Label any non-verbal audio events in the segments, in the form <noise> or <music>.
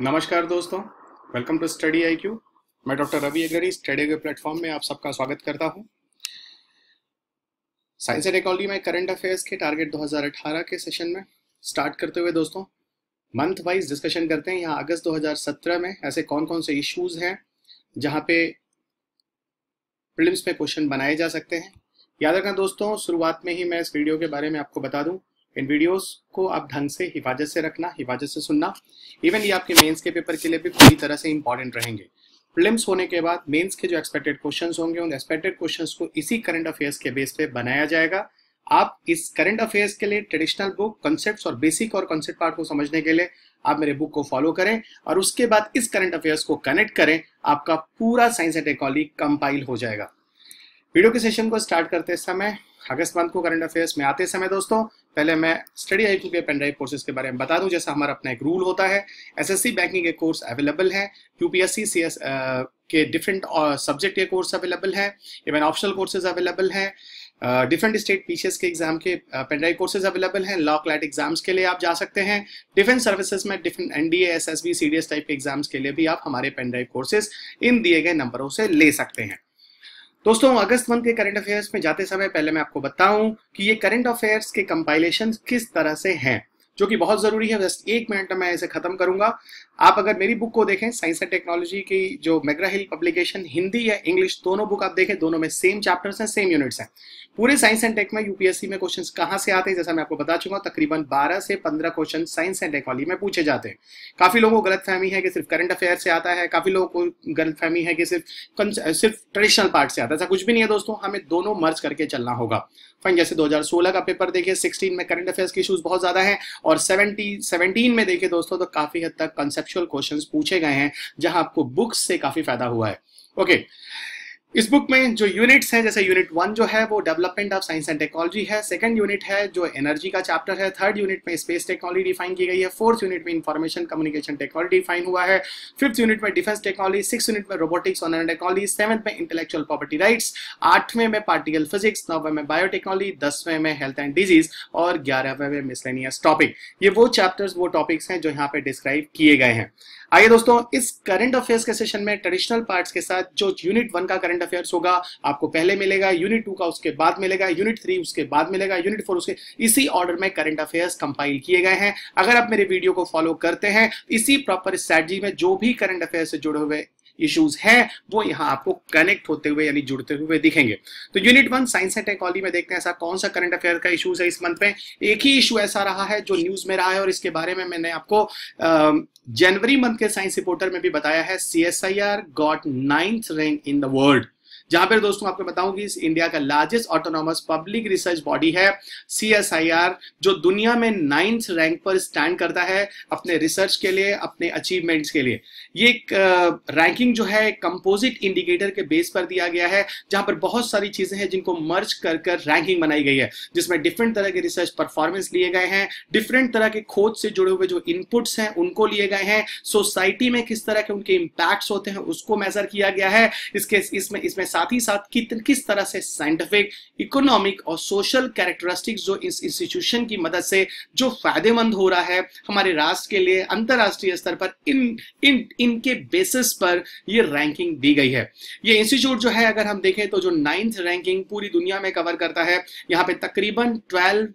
नमस्कार दोस्तों welcome to study I Q मैं डॉक्टर रवि अगरी स्टडी के प्लेटफॉर्म में आप सबका स्वागत करता हूँ। साइंस एंड इकोलॉजी में करंट अफेयर्स के टारगेट 2018 के सेशन में स्टार्ट करते हुए दोस्तों मंथ वाइज डिस्कशन करते हैं। यहाँ अगस्त 2017 में ऐसे कौन कौन से इश्यूज़ हैं, जहाँ पे प्रिलिम्स में क्वेश्चन बनाए जा सकते हैं। याद रखना दोस्तों, शुरुआत में ही मैं इस वीडियो के बारे में आपको बता दूँ। इन वीडियोस को आप ढंग से हिफाजत से रखना, हिफाजत से सुनना। इवन ये आपके मेंस के पेपर के लिए भी पूरी तरह से इंपॉर्टेंट रहेंगे। प्रिलिम्स होने के बाद मेंस के जो एक्सपेक्टेड क्वेश्चंस होंगे, उन एक्सपेक्टेड क्वेश्चंस को इसी करंट अफेयर्स के बेस पे बनाया जाएगा। आप इस करंट अफेयर्स के लिए ट्रेडिशनल बुक कॉन्सेप्ट और बेसिक और कॉन्सेप्ट पार्ट को समझने के लिए आप मेरे बुक को फॉलो करें और उसके बाद इस करंट अफेयर्स को कनेक्ट करें, आपका पूरा साइंस एंड टेक्नोलॉजी कंपाइल हो जाएगा। वीडियो के सेशन को स्टार्ट करते समय, अगस्त मंथ को करंट अफेयर्स में आते समय दोस्तों पहले मैं स्टडी आई के पेन ड्राइव कोर्सेज के बारे में बता दूँ, जैसा हमारा अपना एक रूल होता है एसएससी बैंकिंग के कोर्स अवेलेबल है यूपीएससी सीएस के डिफरेंट सब्जेक्ट के कोर्स अवेलेबल है इवन ऑप्शनल कोर्सेज अवेलेबल हैं डिफरेंट स्टेट पीसीएस के एग्ज़ाम के पेन ड्राइव कोर्सेज अवेलेबल हैं लॉ क्लैट एग्ज़ाम्स के लिए आप जा सकते हैं डिफेंस सर्विसेज़ में different NDA SSB CDS type के एग्ज़ाम्स के लिए भी आप हमारे पेन ड्राइव कोर्सेज इन दिए गए नंबरों से ले सकते हैं। दोस्तों, अगस्त मंथ के करंट अफेयर्स में जाते समय पहले मैं आपको बताऊँ कि ये करंट अफेयर्स के कंपाइलेशन किस तरह से हैं, जो कि बहुत ज़रूरी है। बस एक मिनट में इसे खत्म करूँगा। आप अगर मेरी बुक को देखें साइंस एंड टेक्नोलॉजी की जो मैग्रा हिल पब्लिकेशन हिंदी या इंग्लिश दोनों बुक आप देखें, दोनों में सेम चैप्टर्स हैं सेम यूनिट्स हैं। पूरे साइंस एंड टेक में यूपीएससी में क्वेश्चंस कहाँ से आते हैं, जैसा मैं आपको बता चुका हूँ, तकरीबन 12 से 15 क्वेश्चन साइंस एंड टेक्नोलॉजी में पूछे जाते हैं। काफ़ी लोगों को गलत फहमी है कि सिर्फ़ करंट अफेयर से आता है, काफ़ी लोगों को गलत फहमी है कि सिर्फ़ सिर्फ़ ट्रेडिशनल पार्ट से आता है। ऐसा कुछ भी नहीं है दोस्तों, हमें दोनों मर्ज करके चलना होगा। फाइन जैसे 2016 का पेपर देखिए 16 में करंट अफेयर्स के इशूज बहुत ज़्यादा है, और 70 17 में देखिए दोस्तों तो काफ़ी हद तक कंसेप्चुअल क्वेश्चंस पूछे गए हैं, जहाँ आपको बुक्स से काफ़ी फ़ायदा हुआ है ओके okay. इस बुक में जो यूनिट्स हैं, जैसे यूनिट वन जो है, वो development of science and technology है। सेकंड यूनिट है, जो एनर्जी का चैप्टर है। थर्ड यूनिट में स्पेस टेक्नोलॉजी डिफाइन की गई है। फोर्थ यूनिट में इंफॉर्मेशन कम्युनिकेशन टेक्नोलॉजी डिफाइन हुआ है। फिफ्थ यूनिट में डिफेंस टेक्नोलॉजी। सिक्स यूनिट में रोबोटिक्स नैनो टेक्नोलॉजी सेवंथ में इंटेलेक्चुअल प्रॉपर्टी राइट्स। आठवें में पार्टिकल फिजिक्स। नौवें में बायोटेक्नोलॉजी। दसवें में हेल्थ एंड डिज़ीज़। और ग्यारहवें में मिसलेनियस टॉपिक। ये वो चैप्टर्स, वो टॉपिक्स हैं, जो यहाँ पे डिस्क्राइब किए गए हैं। आइए दोस्तों, इस करंट अफेयर्स के सेशन में ट्रेडिशनल पार्ट्स के साथ जो यूनिट वन का करंट अफेयर्स होगा, आपको पहले मिलेगा यूनिट टू का उसके बाद मिलेगा यूनिट थ्री उसके बाद मिलेगा यूनिट फोर उसके, इसी ऑर्डर में करंट अफेयर्स कंपाइल किए गए हैं। अगर आप मेरे वीडियो को फॉलो करते हैं, इसी प्रॉपर स्ट्रैटी में जो भी करंट अफेयर से जुड़े हुए इश्यूज़ है, वो यहाँ आपको कनेक्ट होते हुए यानी जुड़ते हुए दिखेंगे। तो unit one science and technology में देखते हैं ऐसा कौन सा करंट अफेयर का इशूज है इस मंथ में? एक ही इशू ऐसा रहा है जो न्यूज़ में रहा है और इसके बारे में मैंने आपको जनवरी मंथ के साइंस रिपोर्टर में भी बताया है C S I R got ninth rank in the world जहाँ पर दोस्तों आपको बताऊँ कि इंडिया का largest autonomous public research body है सीएसआईआर जो दुनिया में नाइन्थ रैंक पर स्टैंड करता है अपने रिसर्च के लिए, अपने अचीवमेंट्स के लिए। ये एक रैंकिंग जो है कंपोजिट इंडिकेटर के बेस पर दिया गया है, जहाँ पर बहुत सारी चीज़ें हैं जिनको मर्ज कर कर रैंकिंग बनाई गई है, जिसमें डिफरेंट तरह के रिसर्च परफॉर्मेंस लिए गए हैं डिफरेंट तरह के खोज से जुड़े हुए जो इनपुट्स हैं, उनको लिए गए हैं सोसाइटी में किस तरह के उनके इम्पैक्ट्स होते हैं, उसको मेजर किया गया है, इसके, इसमें इसमें साथ ही साथ कि, किस तरह से साइंटिफिक इकोनॉमिक और सोशल कैरेक्टरिस्टिक्स जो इस इंस्टीट्यूशन की मदद से जो फ़ायदेमंद हो रहा है हमारे राष्ट्र के लिए अंतरराष्ट्रीय स्तर पर इन इन इनके बेसिस पर ये रैंकिंग दी गई है। ये इंस्टीट्यूट जो है अगर हम देखें तो जो नाइन्थ रैंकिंग पूरी दुनिया में कवर करता है यहाँ पे तकरीबन ट्वेल्व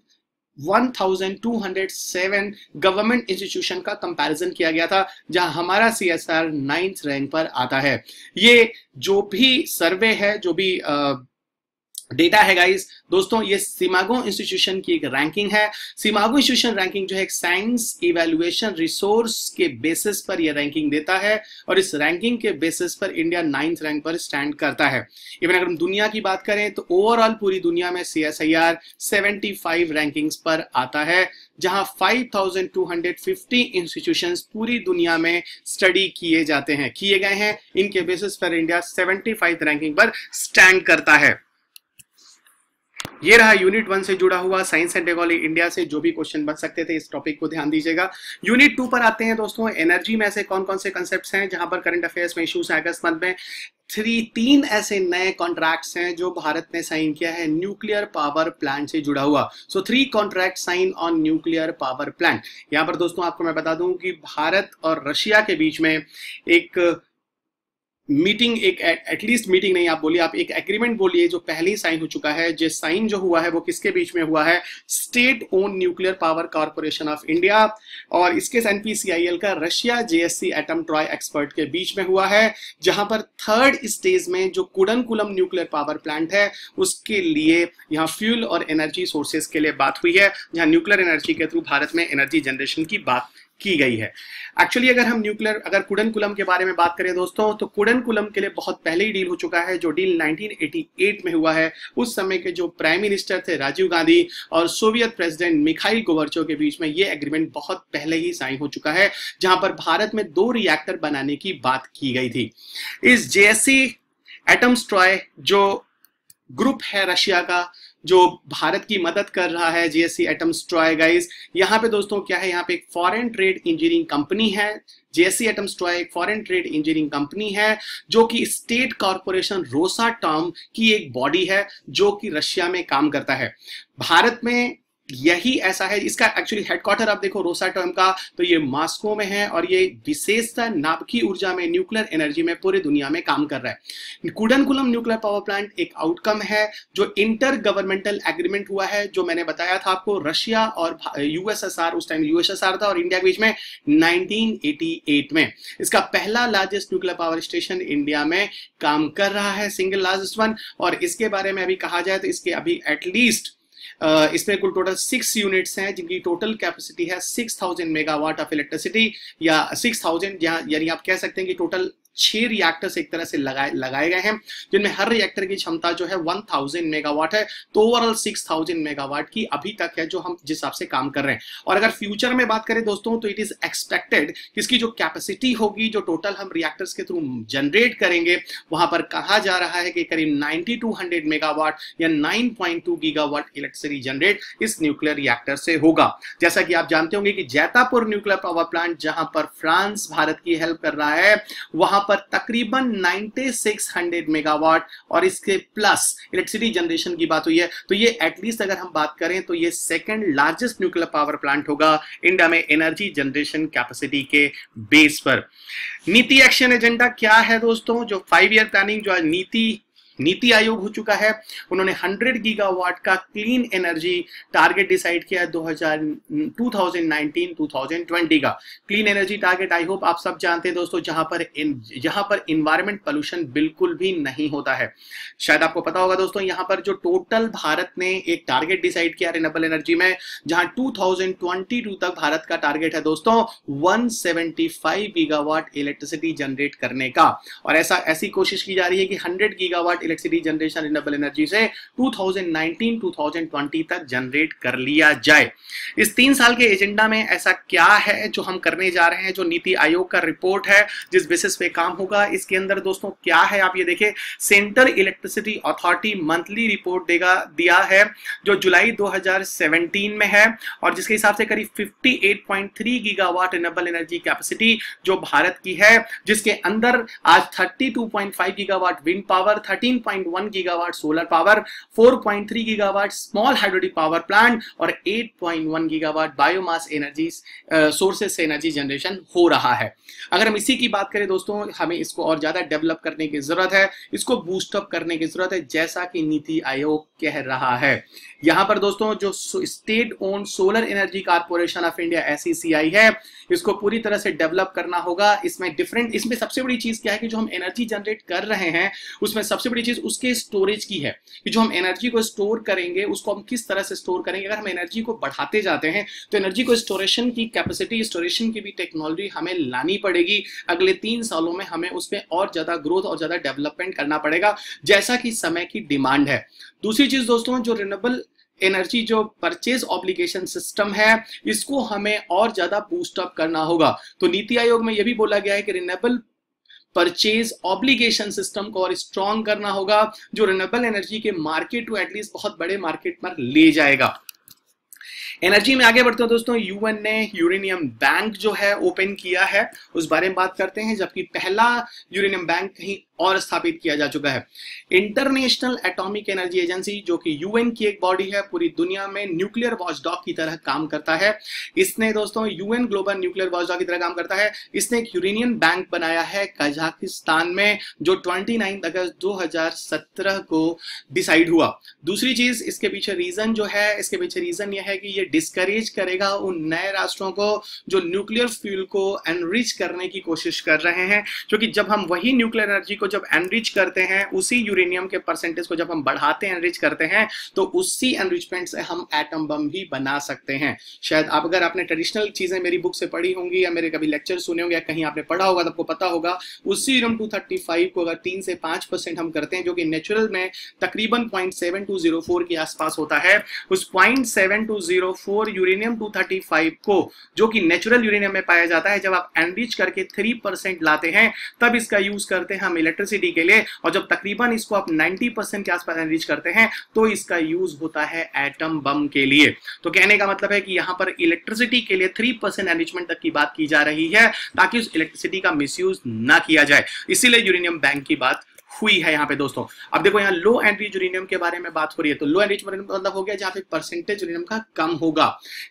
1207 गवर्नमेंट इंस्टीट्यूशन का कंपैरिजन किया गया था जहाँ हमारा सी एस नाइन्थ रैंक पर आता है। ये जो भी सर्वे है जो भी आ, डेटा है गाइस दोस्तों, ये सिमागो इंस्टीट्यूशन की एक रैंकिंग है. सिमागो इंस्टीट्यूशन रैंकिंग जो है एक साइंस इवेल्युएशन रिसोर्स के बेसिस पर ये रैंकिंग देता है और इस रैंकिंग के बेसिस पर इंडिया नाइन्थ रैंक पर स्टैंड करता है. इवन अगर हम दुनिया की बात करें तो ओवरऑल पूरी दुनिया में C S I R seventy five पर आता है, जहाँ 5250 इंस्टीट्यूशंस पूरी दुनिया में स्टडी किए जाते हैं. किए गए हैं. इनके बेसिस पर इंडिया 75 रैंकिंग पर स्टैंड करता है. ये रहा यूनिट वन से जुड़ा हुआ साइंस एंड टेक्नोलॉजी इंडिया से जो भी क्वेश्चन बन सकते थे, इस टॉपिक को ध्यान दीजिएगा। यूनिट टू पर आते हैं दोस्तों एनर्जी में ऐसे कौन कौन से कंसेप्ट हैं, जहाँ पर करंट अफेयर्स में इश्यूज़ है, अगस्त मंथ में। थ्री तीन ऐसे नए कॉन्ट्रैक्ट्स हैं जो भारत ने साइन किया है न्यूक्लियर पावर प्लांट से जुड़ा हुआ। So three contract sign on nuclear power plant यहाँ पर दोस्तों, आपको मैं बता दूँ कि भारत और रशिया के बीच में एक मीटिंग एक एटलीस्ट मीटिंग नहीं, आप बोलिए, आप एक एग्रीमेंट बोलिए जो पहले ही साइन हो चुका है जो साइन जो हुआ है, वो किसके बीच में हुआ है? State own nuclear power corporation of India और इसके एनपीसीआईएल का Russia JSC Atomstroyexport के बीच में हुआ है, जहाँ पर थर्ड स्टेज में जो कुडनकुलम न्यूक्लियर पावर प्लांट है, उसके लिए यहाँ फ्यूल और एनर्जी सोर्सेज के लिए बात हुई है। जहाँ न्यूक्लियर एनर्जी के थ्रू भारत में एनर्जी जनरेशन की बात की गई है। एक्चुअली अगर हम न्यूक्लियर अगर कुडन कुलम के बारे में बात करें दोस्तों तो कुडन कुलम के लिए बहुत पहले ही डील हो चुका है, जो डील 1988 में हुआ है। उस समय के जो प्राइम मिनिस्टर थे राजीव गांधी और सोवियत प्रेसिडेंट मिखाइल गोवर्चो के बीच में ये एग्रीमेंट बहुत पहले ही साइन हो चुका है, जहाँ पर भारत में दो रिएक्टर बनाने की बात की गई थी। इस जेएससी एटम स्ट्रॉय जो ग्रुप है रशिया का जो भारत की मदद कर रहा है जीएससी एटम स्ट्रॉय गाइस यहाँ पे दोस्तों क्या है, यहाँ पे एक फॉरेन ट्रेड इंजीनियरिंग कंपनी है। जीएससी एटम स्ट्रॉय एक फॉरेन ट्रेड इंजीनियरिंग कंपनी है, जो कि स्टेट कॉरपोरेशन रोसा टर्म की एक बॉडी है, जो कि रशिया में काम करता है। भारत में यही ऐसा है, इसका एक्चुअली हेडक्वार्टर आप देखो रोसाटोम का तो ये मास्को में है और ये विशेषता नाभिकीय ऊर्जा में न्यूक्लियर एनर्जी में पूरी दुनिया में काम कर रहा है। कुडनकुलम न्यूक्लियर पावर प्लांट एक आउटकम है जो इंटर गवर्नमेंटल एग्रीमेंट हुआ है, जो मैंने बताया था आपको रशिया और यूएसएसआर उस टाइम यूएसएसआर था और इंडिया के बीच में 1988 में। इसका पहला largest nuclear power station India में काम कर रहा है सिंगल लार्जेस्ट वन और इसके बारे में अभी कहा जाए तो इसके अभी एटलीस्ट इसमें कुल टोटल सिक्स यूनिट्स हैं, जिनकी टोटल कैपेसिटी है six thousand megawatt of electricity या सिक्स थाउज़ेंड यानी आप कह सकते हैं कि टोटल छह रिएक्टर्स एक तरह से लगाए लगाए गए हैं, जिनमें हर रिएक्टर की क्षमता जो है 1000 मेगावाट है। तो ओवरऑल 6000 मेगावाट की अभी तक है जो हम जिस हिसाब से काम कर रहे हैं। और अगर फ्यूचर में बात करें दोस्तों तो इट इज़ एक्सपेक्टेड इसकी जो कैपेसिटी होगी, जो टोटल हम रिएक्टर्स के थ्रू जनरेट करेंगे, वहाँ पर कहा जा रहा है कि करीब नाइनटी मेगावाट या नाइन गीगावाट इलेक्ट्रिसिटी जनरेट इस न्यूक्लियर रिएक्टर से होगा। जैसा कि आप जानते होंगे कि जैतापुर न्यूक्लियर पावर प्लांट जहाँ पर फ्रांस, भारत की हेल्प कर रहा है, वहाँ पर तकरीबन 9600 मेगावाट और इसके प्लस इलेक्ट्रिसिटी जनरेशन की बात हुई है। तो ये एटलीस्ट अगर हम बात करें तो ये second largest nuclear power plant होगा इंडिया में एनर्जी जनरेशन कैपेसिटी के बेस पर। नीति एक्शन एजेंडा क्या है दोस्तों? जो फाइव ईयर प्लानिंग जो नीति नीति आयोग हो चुका है। उन्होंने 100 गीगावाट का क्लीन एनर्जी टारगेट डिसाइड किया 2000 2019-2020 का। Clean energy target I hope आप सब जानते हैं दोस्तों, जहाँ पर जहाँ पर इन्वायरमेंट पोल्यूशन बिल्कुल भी नहीं होता है। शायद आपको पता होगा दोस्तों, यहाँ पर जो टोटल भारत ने एक टारगेट डिसाइड किया रिनेबल एनर्जी में, जहाँ 2022 तक भारत का टारगेट है दोस्तों 175 गीगावाट इलेक्ट्रिसिटी जनरेट करने का। और ऐसा, ऐसी कोशिश की जा रही है कि 100 gigawatt electricity generation renewable energy से 2019-2020 तक जनरेट कर लिया जाए। इस तीन साल के एजेंडा में ऐसा क्या है जो हम करने जा रहे हैं, जो नीति आयोग का रिपोर्ट है, जिस बेसिस पे काम होगा, इसके अंदर दोस्तों क्या है, आप ये देखें central electricity authority monthly report देगा, दिया है, जो जुलाई 2017 में है, और जिसके हिसाब से करीब 58.3 गीगावाट रिन्यूएबल एनर्जी कैपेसिटी जो भारत की है, जिसके अंदर आज 32.5 gigawatt wind power 13 13.1 gigawatt solar power 4.3 gigawatt small hydraulic power plant और 8.1 गीगावाट बायोमास एनर्जी सोर्सेस से एनर्जी जनरेशन हो रहा है। अगर हम इसी की बात करें दोस्तों, हमें इसको और ज़्यादा डेवलप करने की ज़रूरत है, इसको बूस्टअप करने की ज़रूरत है, जैसा कि नीति आयोग कह रहा है। यहाँ पर दोस्तों, जो state own solar energy corporation of India S है, इसको पूरी तरह से डेवलप करना होगा। इसमें डिफरेंट इसमें सबसे बड़ी चीज़ क्या है कि जो हम एनर्जी जनरेट कर रहे हैं, उसमें सबसे बड़ी चीज़ उसके स्टोरेज की है कि जो हम एनर्जी को स्टोर करेंगे, उसको हम किस तरह से स्टोर करेंगे? अगर हम एनर्जी को बढ़ाते जाते हैं तो एनर्जी को स्टोरेशन की कैपेसिटी स्टोरेशन की भी टेक्नोलॉजी हमें लानी पड़ेगी। अगले तीन सालों में हमें उसमें और ज़्यादा ग्रोथ और ज़्यादा डेवलपमेंट करना पड़ेगा, जैसा कि समय की डिमांड है। दूसरी चीज़ दोस्तों, जो रिनेबल एनर्जी जो परचेज ऑब्लिगेशन सिस्टम है, इसको हमें और ज़्यादा बूस्टअप करना होगा। तो नीति आयोग में यह भी बोला गया है कि रिनेबल परचेज ऑब्लिगेशन सिस्टम को और स्ट्रॉन्ग करना होगा, जो रिनेबल एनर्जी के मार्केट को एटलीस्ट बहुत बड़े मार्केट पर ले जाएगा। एनर्जी में आगे बढ़ते हैं दोस्तों यूएन ने यूरेनियम बैंक जो है ओपन किया है। उस बारे में बात करते हैं, जबकि पहला यूरेनियम बैंक कहीं और स्थापित किया जा चुका है। इंटरनेशनल एटॉमिक एनर्जी एजेंसी जो कि यूएन की एक बॉडी है, पूरी दुनिया में न्यूक्लियर वॉचडॉग की तरह काम करता है। इसने दोस्तों यूएन ग्लोबल न्यूक्लियर वॉचडॉग की तरह काम करता है। इसने एक यूरेनियन बैंक बनाया है कजाकिस्तान में, जो 29 अगस्त 2017 को डिसाइड हुआ। दूसरी चीज़, इसके पीछे रीजन जो है, इसके पीछे रीजन यह है कि ये डिस्करेज करेगा उन नए राष्ट्रों को, जो न्यूक्लियर फ्यूल को एनरिच करने की कोशिश कर रहे हैं, क्योंकि जब हम वही न्यूक्लियर एनर्जी को जब एनरिच करते हैं, उसी यूरेनियम के परसेंटेज को जब हम बढ़ाते हैं एनरिच करते हैं तो उसी एनरिचमेंट से हम एटम बम भी बना सकते हैं। शायद आप, अगर आपने ट्रेडिशनल चीज़ें मेरी बुक से पढ़ी होंगी, या मेरे कभी लेक्चर सुने होंगे, या कहीं आपने पढ़ा होगा तो आपको पता होगा, उसी यूरम 235 को अगर तीन से पाँच हम करते हैं, जो कि नेचुरल में तकरीबन पॉइंट टू के आसपास होता है, उस पॉइंट टू यूरेनियम टू को, जो कि नेचुरल यूरेनियम में पाया जाता है, जब आप एनरिच करके थ्री लाते हैं, तब इसका यूज़ करते हैं हम इलेक्ट्रिसिटी के लिए, और जब तकरीबन इसको आप नाइनटी परसेंट के आसपास रीच करते हैं तो इसका यूज़ होता है एटम बम के लिए। तो कहने का मतलब है कि यहाँ पर इलेक्ट्रिसिटी के लिए थ्री परसेंट एनरिचमेंट तक की बात की जा रही है, ताकि उस इलेक्ट्रिसिटी का मिस ना किया जाए। इसीलिए यूरेनियम बैंक की बात हुई है यहाँ पे दोस्तों। अब देखो यहाँ लो एंट्री यूरेनियम के बारे में बात हो रही है तो लो यूरेनियम मतलब हो गया जहाँ पे परसेंटेज यूरेनियम का कम होगा।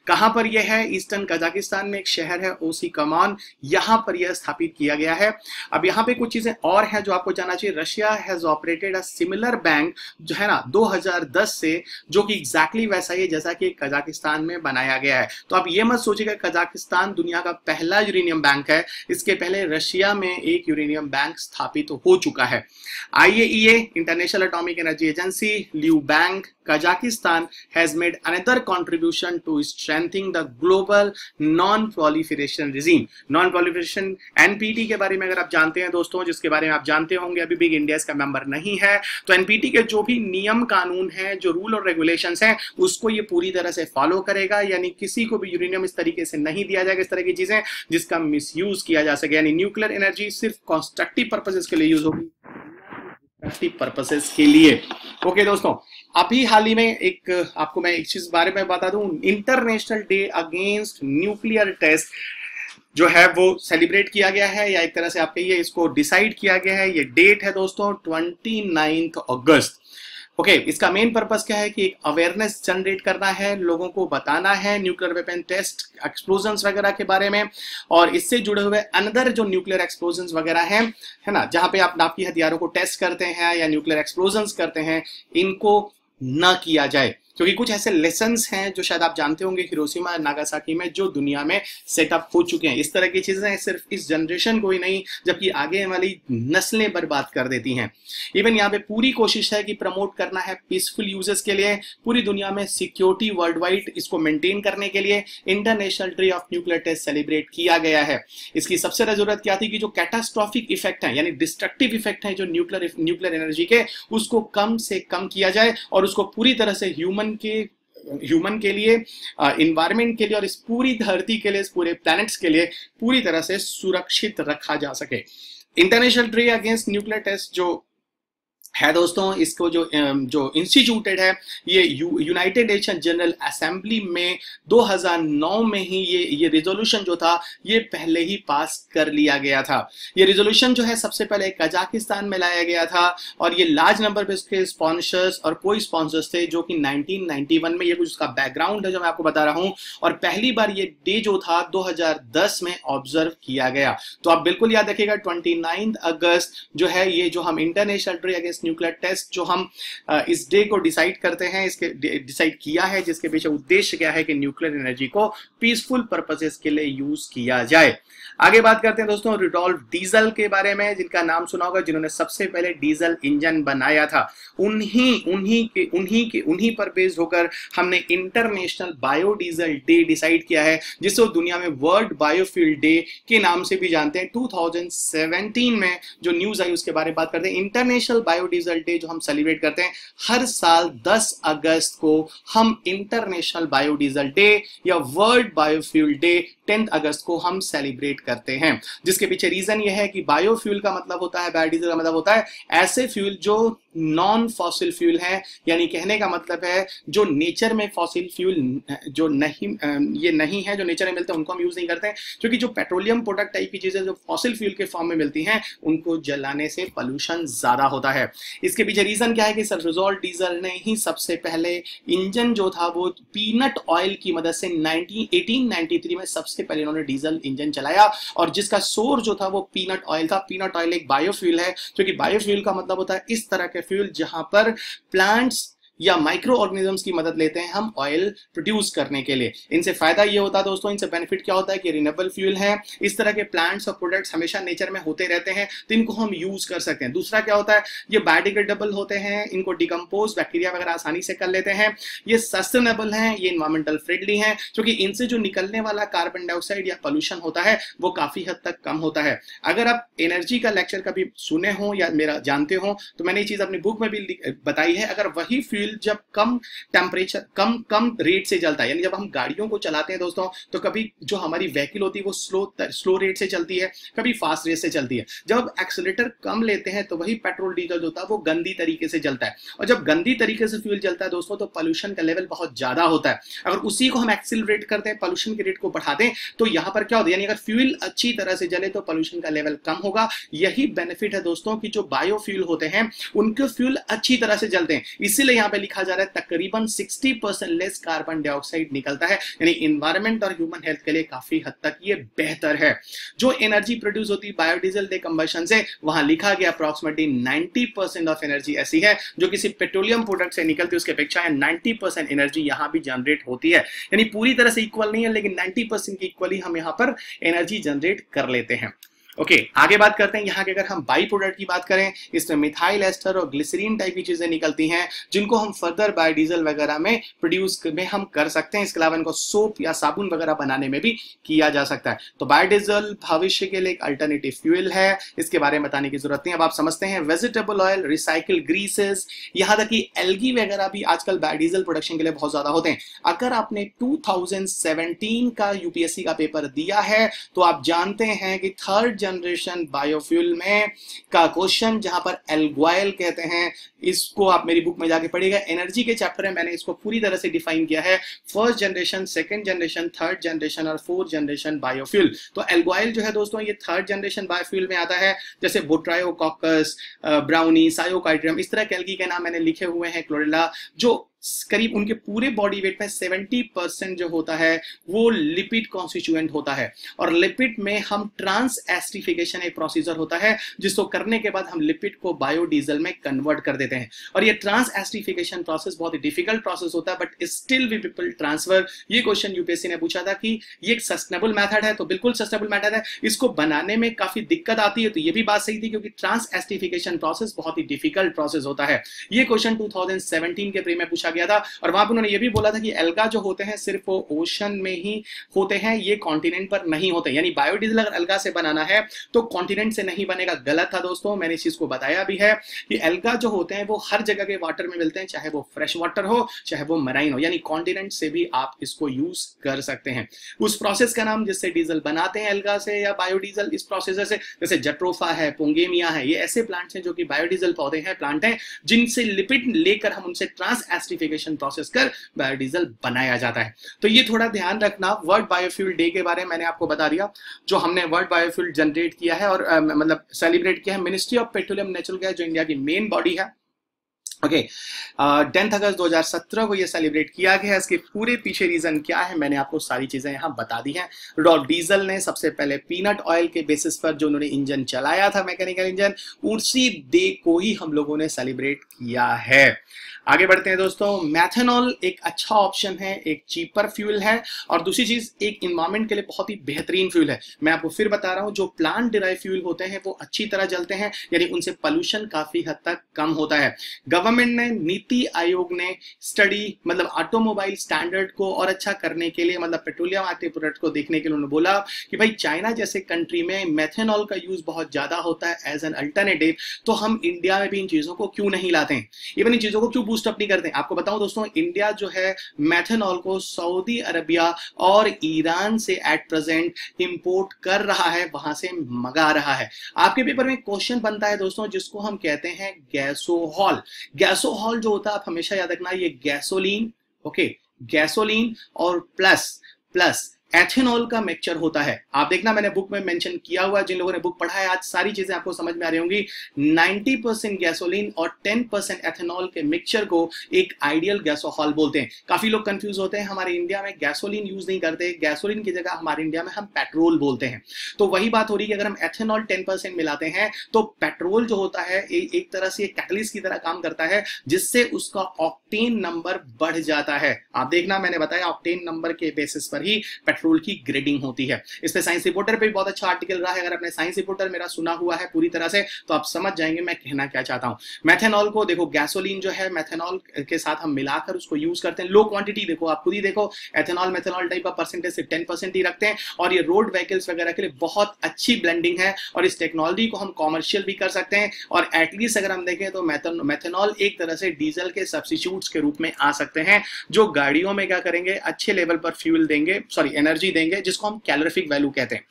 कहाँ पर यह है? ईस्टर्न कजाकिस्तान में एक शहर है ओसी कमान यहाँ पर यह स्थापित किया गया है। अब यहाँ पे कुछ चीज़ें और हैं जो आपको जानना चाहिए। Russia has operated a similar bank जो है ना 2010 से, जो कि एग्जैक्टली वैसा ही है जैसा कि कजाकिस्तान में बनाया गया है। तो आप ये मत सोचिएगा कजाकिस्तान दुनिया का पहला यूरेनियम बैंक है। इसके पहले रशिया में एक यूरेनियम बैंक स्थापित हो चुका है। IAEA, International Atomic Energy Agency, Liu Bank, Kazakhstan has made another contribution to strengthening the global non-proliferation regime. Non-proliferation NPT के बारे में अगर आप जानते हैं दोस्तों जिसके बारे में आप जानते होंगे अभी भी इंडिया इसका मेंबर नहीं है तो एनपीटी के जो भी नियम कानून है जो रूल और रेगुलेशन है उसको ये पूरी तरह से फॉलो करेगा यानी किसी को भी यूरेनियम इस तरीके से नहीं दिया जाएगा इस तरह की चीज़ें जिसका मिस किया जा सके यानी न्यूक्लियर एनर्जी सिर्फ़ कॉन्स्ट्रक्टिव पर्पजेस के लिए यूज़ होगी पर्पसेस के लिए। ओके दोस्तों, अभी हाल ही में एक, आपको मैं एक चीज़ बारे में बता दूँ international day against nuclear test जो है, वो सेलिब्रेट किया गया है, या एक तरह से आप कहिए, इसको डिसाइड किया गया है। ये डेट है, दोस्तों ट्वेंटी अगस्त ओके okay, इसका मेन पर्पस क्या है कि एक अवेयरनेस जनरेट करना है लोगों को बताना है न्यूक्लियर वेपन टेस्ट एक्सप्लोजन वगैरह के बारे में। और इससे जुड़े हुए अनदर जो न्यूक्लियर एक्सप्लोजन वगैरह हैं है ना जहाँ पे आप नापकी हथियारों को टेस्ट करते हैं या न्यूक्लियर एक्सप्लोजन करते हैं इनको न किया जाए। क्योंकि कुछ ऐसे लेसन हैं जो शायद आप जानते होंगे हिरोशिमा नागासाकी में, जो दुनिया में सेटअप हो चुके हैं। इस तरह की चीज़ें सिर्फ़ इस जनरेशन को ही नहीं, जबकि आगे वाली नस्लें बर्बाद कर देती हैं। इवन यहाँ पे पूरी कोशिश है कि प्रमोट करना है पीसफुल यूजेस के लिए, पूरी दुनिया में सिक्योरिटी वर्ल्ड वाइड इसको मेंटेन करने के लिए international treaty of nuclear test celebrate किया गया है। इसकी सबसे ज़रूरत क्या थी कि जो कैटास्ट्रॉफिक इफ़ेक्ट है, यानी डिस्ट्रक्टिव इफ़ेक्ट है जो न्यूक्लियर न्यूक्लियर एनर्जी के, उसको कम से कम किया जाए और उसको पूरी तरह से ह्यूमन ह्यूमन के ह्यूमन के लिए इन्वायरमेंट के लिए और इस पूरी धरती के लिए, इस पूरे प्लैनेट्स के लिए पूरी तरह से सुरक्षित रखा जा सके। International day against nuclear test जो है दोस्तों, इसको जो जो इंस्टीट्यूटेड है, ये यूनाइटेड नेशन जनरल असेंबली में 2009 में ही ये ये रिजोल्यूशन जो था, ये पहले ही पास कर लिया गया था। ये रिजोल्यूशन जो है, सबसे पहले कजाकिस्तान में लाया गया था और ये लार्ज नंबर पे इसके स्पॉन्सर्स और कोई स्पॉन्सर्स थे जो कि 1991 में, ये कुछ उसका बैकग्राउंड है जो मैं आपको बता रहा हूँ। और पहली बार ये डे जो था 2010 में ऑब्ज़र्व किया गया। तो आप बिल्कुल याद रखिएगा ट्वेंटी अगस्त जो है, ये जो हम international day against nuclear test जो हम इस डे को डिसाइड करते हैं, इसके डिसाइड किया है, जिसके पीछे उद्देश्य क्या है कि न्यूक्लियर एनर्जी को पीसफुल पर्पजेस के लिए यूज़ किया जाए। आगे बात करते हैं दोस्तों रिडोल्व डीजल के बारे में, जिनका नाम सुना होगा, जिन्होंने सबसे पहले डीजल इंजन बनाया था। उन्हीं उन्हीं के उन्हीं के, उन्हीं पर बेस्ड होकर हमने इंटरनेशनल बायोडीजल डे डिसाइड किया है जिसको दुनिया में वर्ल्ड बायोफ्यूल डे के नाम से भी जानते हैं। 2017 में जो न्यूज़ आई, उसके बारे में बात करते हैं। इंटरनेशनल बायोडीजल डे जो हम सेलिब्रेट करते हैं, हर साल 10 अगस्त को हम इंटरनेशनल बायोडीजल डे या world biofuel day tenth August को हम सेलिब्रेट करते हैं। जिसके पीछे रीजन ये है कि बायोफ्यूल का मतलब होता है बायोडीजल का मतलब होता है, ऐसे फ्यूल जो नॉन फॉसिल फ्यूल है, यानी कहने का मतलब है जो नेचर में फॉसिल फ्यूल जो नहीं ये नहीं है, जो नेचर में मिलते हैं, उनको हम यूज़ नहीं करते हैं। क्योंकि जो पेट्रोलियम प्रोडक्ट टाइप की चीज़ें जो फॉसिल फ्यूल के फॉर्म में मिलती हैं, उनको जलाने से पॉल्यूशन ज़्यादा होता है। इसके पीछे रीजन क्या है कि सर रिजोल्ट डीजल ने ही सबसे पहले इंजन जो था, वो पीनट ऑयल की मदद से 1893 में सबसे पहले इन्होंने डीजल इंजन चलाया और जिसका सोर जो था वो पीनट ऑयल था। पीनट ऑयल एक बायोफ्यूल है, क्योंकि बायोफ्यूल का मतलब होता है इस तरह के फ्यूल जहाँ पर प्लांट्स या माइक्रो ऑर्गेनिजम्स की मदद लेते हैं हम ऑयल प्रोड्यूस करने के लिए। इनसे फ़ायदा ये होता है दोस्तों, इनसे बेनिफिट क्या होता है कि रिनेबल फ्यूल है। इस तरह के प्लांट्स और प्रोडक्ट्स हमेशा नेचर में होते रहते हैं तो इनको हम यूज़ कर सकते हैं। दूसरा क्या होता है, ये बायोडिग्रेडेबल होते हैं, इनको डिकम्पोज बैक्टीरिया वगैरह आसानी से कर लेते हैं। ये सस्टेनेबल हैं, ये इन्वायरमेंटल फ्रेंडली हैं, क्योंकि इनसे जो निकलने वाला कार्बन डाइऑक्साइड या पोल्यूशन होता है, वो काफ़ी हद तक कम होता है। अगर आप एनर्जी का लेक्चर कभी सुने हो या मेरा जानते हो तो मैंने ये चीज़ अपनी बुक में भी बताई है। अगर वही फ्यूल जब कम टेम्परेचर कम कम रेट से चलता है, यानी जब हम गाड़ियों को चलाते हैं दोस्तों तो कभी जो हमारी व्हीकल होती है, वो स्लो स्लो रेट से चलती है, कभी फास्ट रेट से चलती है। जब एक्सेलेटर कम लेते हैं तो वही पेट्रोल डीजल होता है, वो गंदी तरीके से चलता है। और जब गंदी तरीके से फ्यूल चलता है दोस्तों तो पोल्यूशन का लेवल बहुत ज़्यादा होता है। अगर उसी को हम एक्सिलरेट करते हैं पोल्यूशन के रेट को बढ़ा दें तो यहाँ पर क्या होता है, यानी अगर फ्यूल अच्छी तरह से जले तो पॉल्यूशन का लेवल कम होगा। यही बेनिफिट है दोस्तों, की जो बायोफ्यूल होते हैं, उनके फ्यूल अच्छी तरह से जलते हैं। इसीलिए यहाँ पे लिखा जा रहा है, तकरीबन 60 परसेंट लेस कार्बन डाइऑक्साइड निकलता है। यानी इन्वायरमेंट और ह्यूमन हेल्थ के लिए काफ़ी हद तक ये बेहतर है। जो एनर्जी प्रोड्यूस होती है बायोडीजल डिकम्बशन से, वहाँ लिखा गया अप्रोक्सीमेटली 90 परसेंट ऑफ़ एनर्जी ऐसी है, जो किसी पेट्रोलियम प्रोडक्ट से निकलती है, उसके अपेक्षा है 90 परसेंट एनर्जी यहाँ भी जनरेट होती है। यानी पूरी तरह से इक्वल नहीं है, लेकिन 90 परसेंट की इक्वली हम यहाँ पर एनर्जी जनरेट कर लेते हैं। ओके okay, आगे बात करते हैं। यहाँ के अगर हम बाई प्रोडक्ट की बात करें इसमें मिथाइल एस्टर और ग्लिसरीन टाइप की चीज़ें निकलती हैं जिनको हम फर्दर बायोडीजल वगैरह में प्रोड्यूस में हम कर सकते हैं। इसके अलावा इनको सोप या साबुन वगैरह बनाने में भी किया जा सकता है। तो बायोडीजल भविष्य के लिए एक अल्टरनेटिव फ्यूल है। इसके बारे में बताने की ज़रूरत नहीं अब आप समझते हैं वेजिटेबल ऑयल रिसाइकिल ग्रीसेस यहाँ तक कि एलगी वगैरह भी आजकल बायोडीजल प्रोडक्शन के लिए बहुत ज़्यादा होते हैं। अगर आपने टू का यूपीएससी का पेपर दिया है तो आप जानते हैं कि थर्ड जनरेशन बायोफ्यूल में का क्वेश्चन जहाँ पर एल्ग्वाइल कहते हैं, इसको आप मेरी बुक में जाके पढ़िएगा। एनर्जी के चैप्टर में मैंने इसको पूरी तरह से डिफाइन किया है। First generation second generation third generation और फोर्थ जनरेशन बायोफ्यूल तो एल्ग्वाइल जो है दोस्तों, ये थर्ड जनरेशन बायोफ्यूल में आता है। जैसे बोट्रायोकॉकस ब्राउनी सायोकाइड्रियम इस तरह के के नाम मैंने लिखे हुए हैं क्लोरेला जो करीब उनके पूरे बॉडी वेट में 70 परसेंट जो होता है, वो लिपिड कॉन्स्टिट्यूएंट होता है। और लिपिड में हम ट्रांस एस्टिफिकेशन एक प्रोसीजर होता है, जिसको करने के बाद हम लिपिड को बायोडीजल में कन्वर्ट कर देते हैं। और ये ट्रांस एस्टिफिकेशन प्रोसेस बहुत ही डिफ़िकल्ट प्रोसेस होता है but still we people transfer ये क्वेश्चन यूपीएससी ने पूछा था कि ये एक सस्टेनेबल मैथड है तो बिल्कुल सस्टेनेबल मैथड है। इसको बनाने में काफ़ी दिक्कत आती है तो ये भी बात सही थी, क्योंकि ट्रांस एस्टिफिकेशन प्रोसेस बहुत ही डिफ़िकल्ट प्रोसेस होता है। ये क्वेश्चन टू के प्री में पूछा पूछा गया था और वहाँ पर उन्होंने ये भी बोला था कि एल्गा जो होते हैं सिर्फ़ वो ओशन में ही होते हैं, ये कॉन्टिनेंट पर नहीं होते। यानी बायोडीजल अगर एल्गा से बनाना है तो कॉन्टिनेंट से नहीं बनेगा। गलत था दोस्तों, मैंने इस चीज़ को बताया भी है कि एल्गा जो होते हैं, वो हर जगह के वाटर में मिलते हैं, चाहे वो फ्रेश वाटर हो, चाहे वो मराइन हो। यानी कॉन्टिनेंट से भी आप इसको यूज़ कर सकते हैं। उस प्रोसेस का नाम जिससे डीजल बनाते हैं एल्गा से या बायोडीजल इस प्रोसेसर से, जैसे जट्रोफा है, पोंगेमिया है, ये ऐसे प्लांट्स हैं जो कि बायोडीजल पौधे हैं प्लांट हैं, जिनसे लिपिड लेकर हम उनसे ट्रांस एस्टिफिकेशन प्रोसेस कर बायोडीजल बनाया जाता है। तो ये थोड़ा ध्यान रखना वर्ल्ड बायोफ्यूल डे के बारे में मैंने आपको बता दिया जो हमने वर्ल्ड बायोफ्यूल जनरेट किया है और आ, मतलब सेलिब्रेट किया है ministry of petroleum natural gas जो इंडिया की मेन बॉडी है। ओके टेंथ अगस्त 2017 को ये सेलिब्रेट किया गया है। इसके पूरे पीछे रीजन क्या है मैंने आपको सारी चीज़ें यहाँ बता दी हैं। रुडॉल्फ डीजल ने सबसे पहले पीनट ऑयल के बेसिस पर जो उन्होंने इंजन चलाया था मैकेनिकल इंजन उसी डे को ही हम लोगों ने सेलिब्रेट किया है। आगे बढ़ते हैं दोस्तों मैथेनॉल एक अच्छा ऑप्शन है, एक चीपर फ्यूल है और दूसरी चीज़, एक इन्वायरमेंट के लिए बहुत ही बेहतरीन फ्यूल है। मैं आपको फिर बता रहा हूँ, जो प्लांट डिराइव फ्यूल होते हैं, वो अच्छी तरह जलते हैं, यानी उनसे पॉल्यूशन काफ़ी हद तक कम होता है। गवर्नमेंट ने, नीति आयोग ने स्टडी मतलब ऑटोमोबाइल स्टैंडर्ड को और अच्छा करने के लिए मतलब पेट्रोलियम आते प्रोडक्ट को देखने के लिए उन्होंने बोला कि भाई चाइना जैसे कंट्री में मैथेनॉल का यूज़ बहुत ज़्यादा होता है एज एन अल्टरनेटिव तो हम इंडिया में भी इन चीज़ों को क्यों नहीं लाते? हैं। इवन इन चीज़ों को क्यों बूस्टअप नहीं करते आपको बताऊँ दोस्तों इंडिया जो है मैथेनॉल को सऊदी अरबिया और ईरान से एट प्रेजेंट इंपोर्ट कर रहा है, वहाँ से मंगा रहा है। आपके पेपर में क्वेश्चन बनता है दोस्तों, जिसको हम कहते हैं गैसोहॉल गैसोहॉल जो होता है, आप हमेशा याद रखना, ये गैसोलीन ओके गैसोलीन और प्लस प्लस एथेनॉल का मिक्सचर होता है। आप देखना मैंने बुक में मेंशन किया हुआ जिन लोगों ने बुक पढ़ा है आज सारी चीज़ें आपको समझ में आ रही होंगी। 90 परसेंट गैसोलीन और 10 परसेंट एथेनॉल के मिक्सचर को एक आइडियल गैसोहॉल बोलते हैं। काफ़ी लोग कंफ्यूज होते हैं हमारे इंडिया में गैसोलीन यूज़ नहीं करते। गैसोलीन की जगह हमारे इंडिया में हम पेट्रोल बोलते हैं। तो वही बात हो रही है अगर हम एथेनॉल टेन मिलाते हैं तो पेट्रोल जो होता है ए, एक तरह से कैटलिस्ट की तरह काम करता है जिससे उसका ऑक्टेन नंबर बढ़ जाता है। आप देखना मैंने बताया ऑक्टेन नंबर के बेसिस पर ही पेट्रोल की ग्रेडिंग होती है। इस पे साइंस रिपोर्टर पे भी बहुत अच्छा आर्टिकल रहा है। अगर आपने साइंस रिपोर्टर मेरा सुना हुआ है पूरी तरह से तो आप समझ जाएँगे मैं कहना क्या चाहता हूँ। मैथेनॉल को देखो गैसोलीन जो है मैथेनॉल के साथ हम मिलाकर उसको यूज़ करते हैं। लो क्वांटिटी देखो, आप खुद ही देखो एथेनॉल मैथेनॉल टाइप का परसेंटेज से टेन परसेंट ही रखते हैं। और ये रोड व्हीकल्स वगैरह के लिए बहुत अच्छी ब्लेंडिंग है और इस टेक्नोलॉजी को हम कॉमर्शियल भी कर सकते हैं। और एटलीस्ट अगर हम देखें तो मैथेनॉल एक तरह से डीजल के सब्सिट्यूट के रूप में आ सकते हैं, जो गाड़ियों में क्या करेंगे, अच्छे लेवल पर फ्यूल देंगे सॉरी एनर्जी देंगे जिसको हम कैलोरिफिक वैल्यू कहते हैं।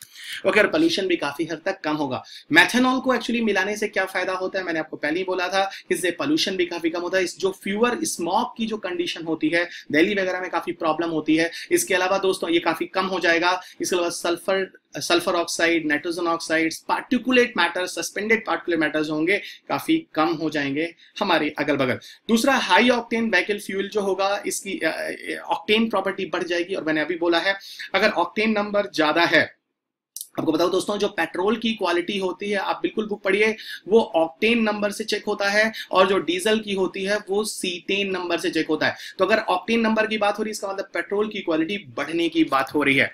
ओके और पोल्यूशन भी काफ़ी हद तक कम होगा। मैथेनॉल को एक्चुअली मिलाने से क्या फ़ायदा होता है? मैंने आपको पहले ही बोला था, इससे पोल्यूशन भी काफ़ी कम होता है। जो फ्यूअर स्मॉक की जो कंडीशन होती है, दिल्ली वगैरह में काफ़ी प्रॉब्लम होती है। इसके अलावा दोस्तों, ये काफ़ी कम हो जाएगा। इसके अलावा sulphur sulphur oxide nitrogen oxide particulate matter suspended particulate matters होंगे, काफ़ी कम हो जाएँगे हमारे अगल बगल दूसरा हाई ऑक्टेन व्हीकल फ्यूल जो होगा, इसकी ऑक्टेन प्रॉपर्टी बढ़ जाएगी। और मैंने अभी बोला है, अगर ऑक्टेन नंबर ज़्यादा है आपको बताओ दोस्तों, जो पेट्रोल की क्वालिटी होती है, आप बिल्कुल बुक पढ़िए, वो ऑक्टेन नंबर से चेक होता है और जो डीजल की होती है, वो सीटेन नंबर से चेक होता है। तो अगर ऑक्टेन नंबर की बात हो रही है, इसका मतलब पेट्रोल की क्वालिटी बढ़ने की बात हो रही है।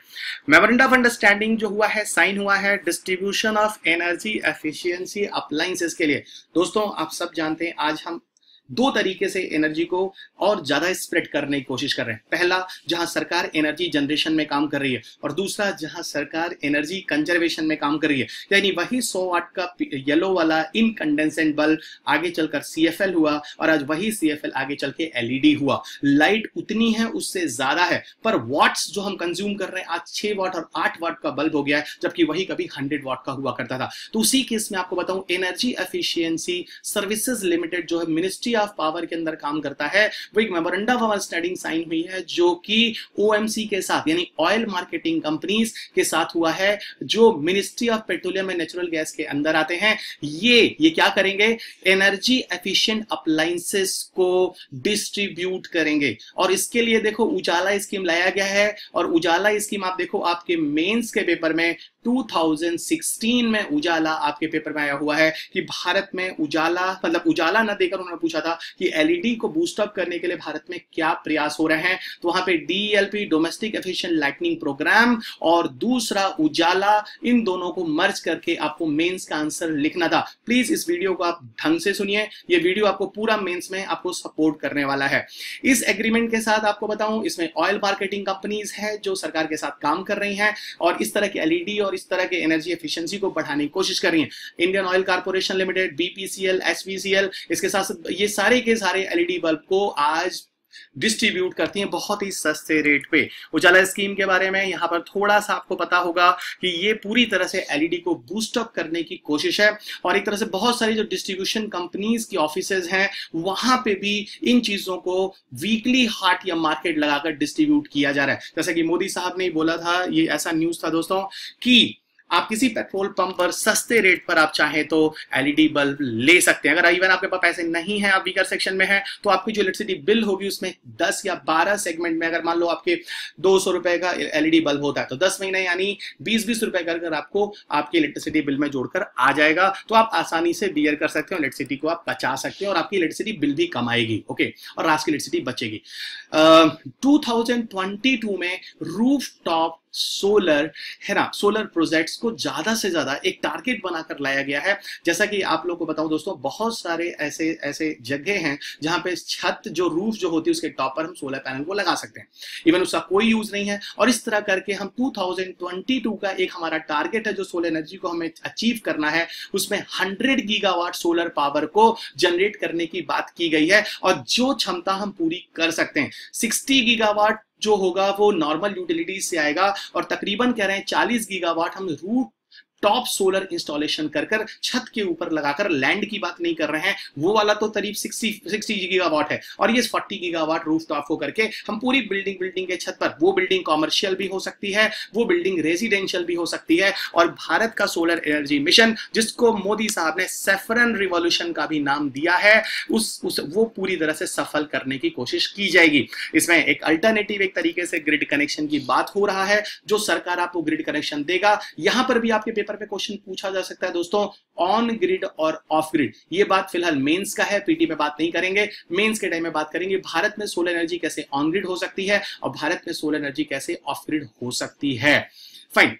मेमोरेंडम ऑफ़ अंडरस्टैंडिंग जो हुआ है, साइन हुआ है distribution of energy efficiency appliances के लिए। दोस्तों, आप सब जानते हैं, आज हम दो तरीके से एनर्जी को और ज़्यादा स्प्रेड करने की कोशिश कर रहे हैं। पहला, जहाँ सरकार एनर्जी जनरेशन में काम कर रही है, और दूसरा, जहाँ सरकार एनर्जी कंजर्वेशन में काम कर रही है। यानी वही 100 वाट का येलो वाला इनकंडेंसेंट बल्ब आगे चलकर सीएफएल हुआ, और आज वही सीएफएल आगे चल के एलईडी हुआ। लाइट उतनी है, उससे ज़्यादा है, पर वॉट्स जो हम कंज्यूम कर रहे हैं, आज छह वाट और आठ वाट का बल्ब हो गया है, जबकि वही कभी हंड्रेड वाट का हुआ करता था। तो उसी केस में आपको बताऊँ एनर्जी एफिशियंसी सर्विसेज़ लिमिटेड जो है मिनिस्ट्री ऑफ़ पावर के अंदर काम करता है। वो एक मेमोरेंडम ऑफ़ अंडरस्टैंडिंग साइन हुई है, जो कि ओएमसी के साथ, यानी ऑयल मार्केटिंग कंपनीज़ के साथ हुआ है, जो ministry of petroleum and natural gas के अंदर आते हैं। ये ये क्या करेंगे? एनर्जी एफिशिएंट अप्लायंसेस को डिस्ट्रीब्यूट करेंगे। और इसके लिए देखो, उजाला स्कीम लाया गया है, और उजाला स्कीम आप देखो, आपके मेंस के पेपर में 2016 में उजाला आपके पेपर में आया हुआ है कि भारत में उजाला मतलब उजाला न देकर उन्होंने पूछा था कि एलईडी को बूस्टअप करने के लिए भारत में क्या प्रयास हो रहे हैं। तो वहाँ पे DLP domestic efficient lightning program और दूसरा उजाला, इन दोनों को मर्ज करके आपको मेंस का आंसर लिखना था। प्लीज़ इस वीडियो को आप ढंग से सुनिए। ये वीडियो आपको पूरा मेंस में आपको सपोर्ट करने वाला है। इस एग्रीमेंट के साथ आपको बताऊँ, इसमें ऑयल मार्केटिंग कंपनीज़ है जो सरकार के साथ काम कर रही हैं और इस तरह की एलईडी और इस तरह के एनर्जी एफिशिएंसी को बढ़ाने की कोशिश कर रही है। Indian oil corporation limited BPCL SVCL इसके साथ ये सारे के सारे एलईडी बल्ब को आज डिस्ट्रीब्यूट करती हैं बहुत ही सस्ते रेट पे। उजाला स्कीम के बारे में यहाँ पर थोड़ा सा आपको पता होगा कि ये पूरी तरह से एलईडी को बूस्ट अप करने की कोशिश है और एक तरह से बहुत सारी जो डिस्ट्रीब्यूशन कंपनीज़ की ऑफ़िस हैं, वहाँ पे भी इन चीज़ों को वीकली हार्ट या मार्केट लगाकर डिस्ट्रीब्यूट किया जा रहा है। जैसे कि मोदी साहब ने बोला था, ये ऐसा न्यूज़ था दोस्तों कि आप किसी पेट्रोल पंप पर सस्ते रेट पर आप चाहें तो एलईडी बल्ब ले सकते हैं। अगर इवन आपके पास पैसे नहीं है, आप वीकर सेक्शन में है तो आपकी जो इलेक्ट्रिसिटी बिल होगी उसमें 10 या 12 सेगमेंट में अगर मान लो आपके दो सौ रुपए का एलईडी बल्ब होता है तो 10 महीने यानी बीस बीस रुपए कर आपको आपकी इलेक्ट्रिसिटी बिल में जोड़कर आ जाएगा। तो आप आसानी से बियर कर सकते हो इलेक्ट्रिसिटी को आप बचा सकते हो और आपकी इलेक्ट्रिसिटी बिल भी कम आएगी ओके? और रात की इलेक्ट्रिसिटी बचेगी। टू uh, में रूफ टॉप सोलर है ना सोलर प्रोजेक्ट्स को ज़्यादा से ज़्यादा एक टारगेट बनाकर लाया गया है। जैसा कि आप लोग को बताऊँ दोस्तों बहुत सारे ऐसे ऐसे जगह हैं जहाँ पे छत जो रूफ जो होती है उसके टॉप पर हम सोलर पैनल को लगा सकते हैं। इवन उसका कोई यूज़ नहीं है। और इस तरह करके हम 2022 का एक हमारा टारगेट है जो सोलर एनर्जी को हमें अचीव करना है उसमें 100 गीगावाट सोलर पावर को जनरेट करने की बात की गई है। और जो क्षमता हम पूरी कर सकते हैं 60 गीगावाट जो होगा वो नॉर्मल यूटिलिटीज से आएगा और तकरीबन कह रहे हैं 40 गीगावाट हम रूट टॉप सोलर इंस्टॉलेशन कर कर छत के ऊपर लगाकर लैंड की बात नहीं कर रहे हैं। वो वाला तो करीब 60 60 गीगावाट है और ये 40 गीगावाट रूफ टॉप को करके हम पूरी बिल्डिंग बिल्डिंग के छत पर, वो बिल्डिंग कॉमर्शियल भी हो सकती है, वो बिल्डिंग रेजिडेंशियल भी हो सकती है और भारत का सोलर एनर्जी मिशन जिसको मोदी साहब ने सेफरन रिवॉल्यूशन का भी नाम दिया है, उस उस, वो पूरी तरह से सफल करने की कोशिश की जाएगी। इसमें एक अल्टरनेटिव एक तरीके से ग्रिड कनेक्शन की बात हो रहा है, जो सरकार आपको ग्रिड कनेक्शन देगा। यहाँ पर भी आपके पेपर पे क्वेश्चन पूछा जा सकता है दोस्तों ऑन ग्रिड और ऑफ़ ग्रिड ये बात फ़िलहाल मेंस का है पीटी में बात नहीं करेंगे। मेंस के टाइम में बात करेंगे, भारत में सोलर एनर्जी कैसे ऑन ग्रिड हो सकती है और भारत में सोलर एनर्जी कैसे ऑफ़ ग्रिड हो सकती है? Fine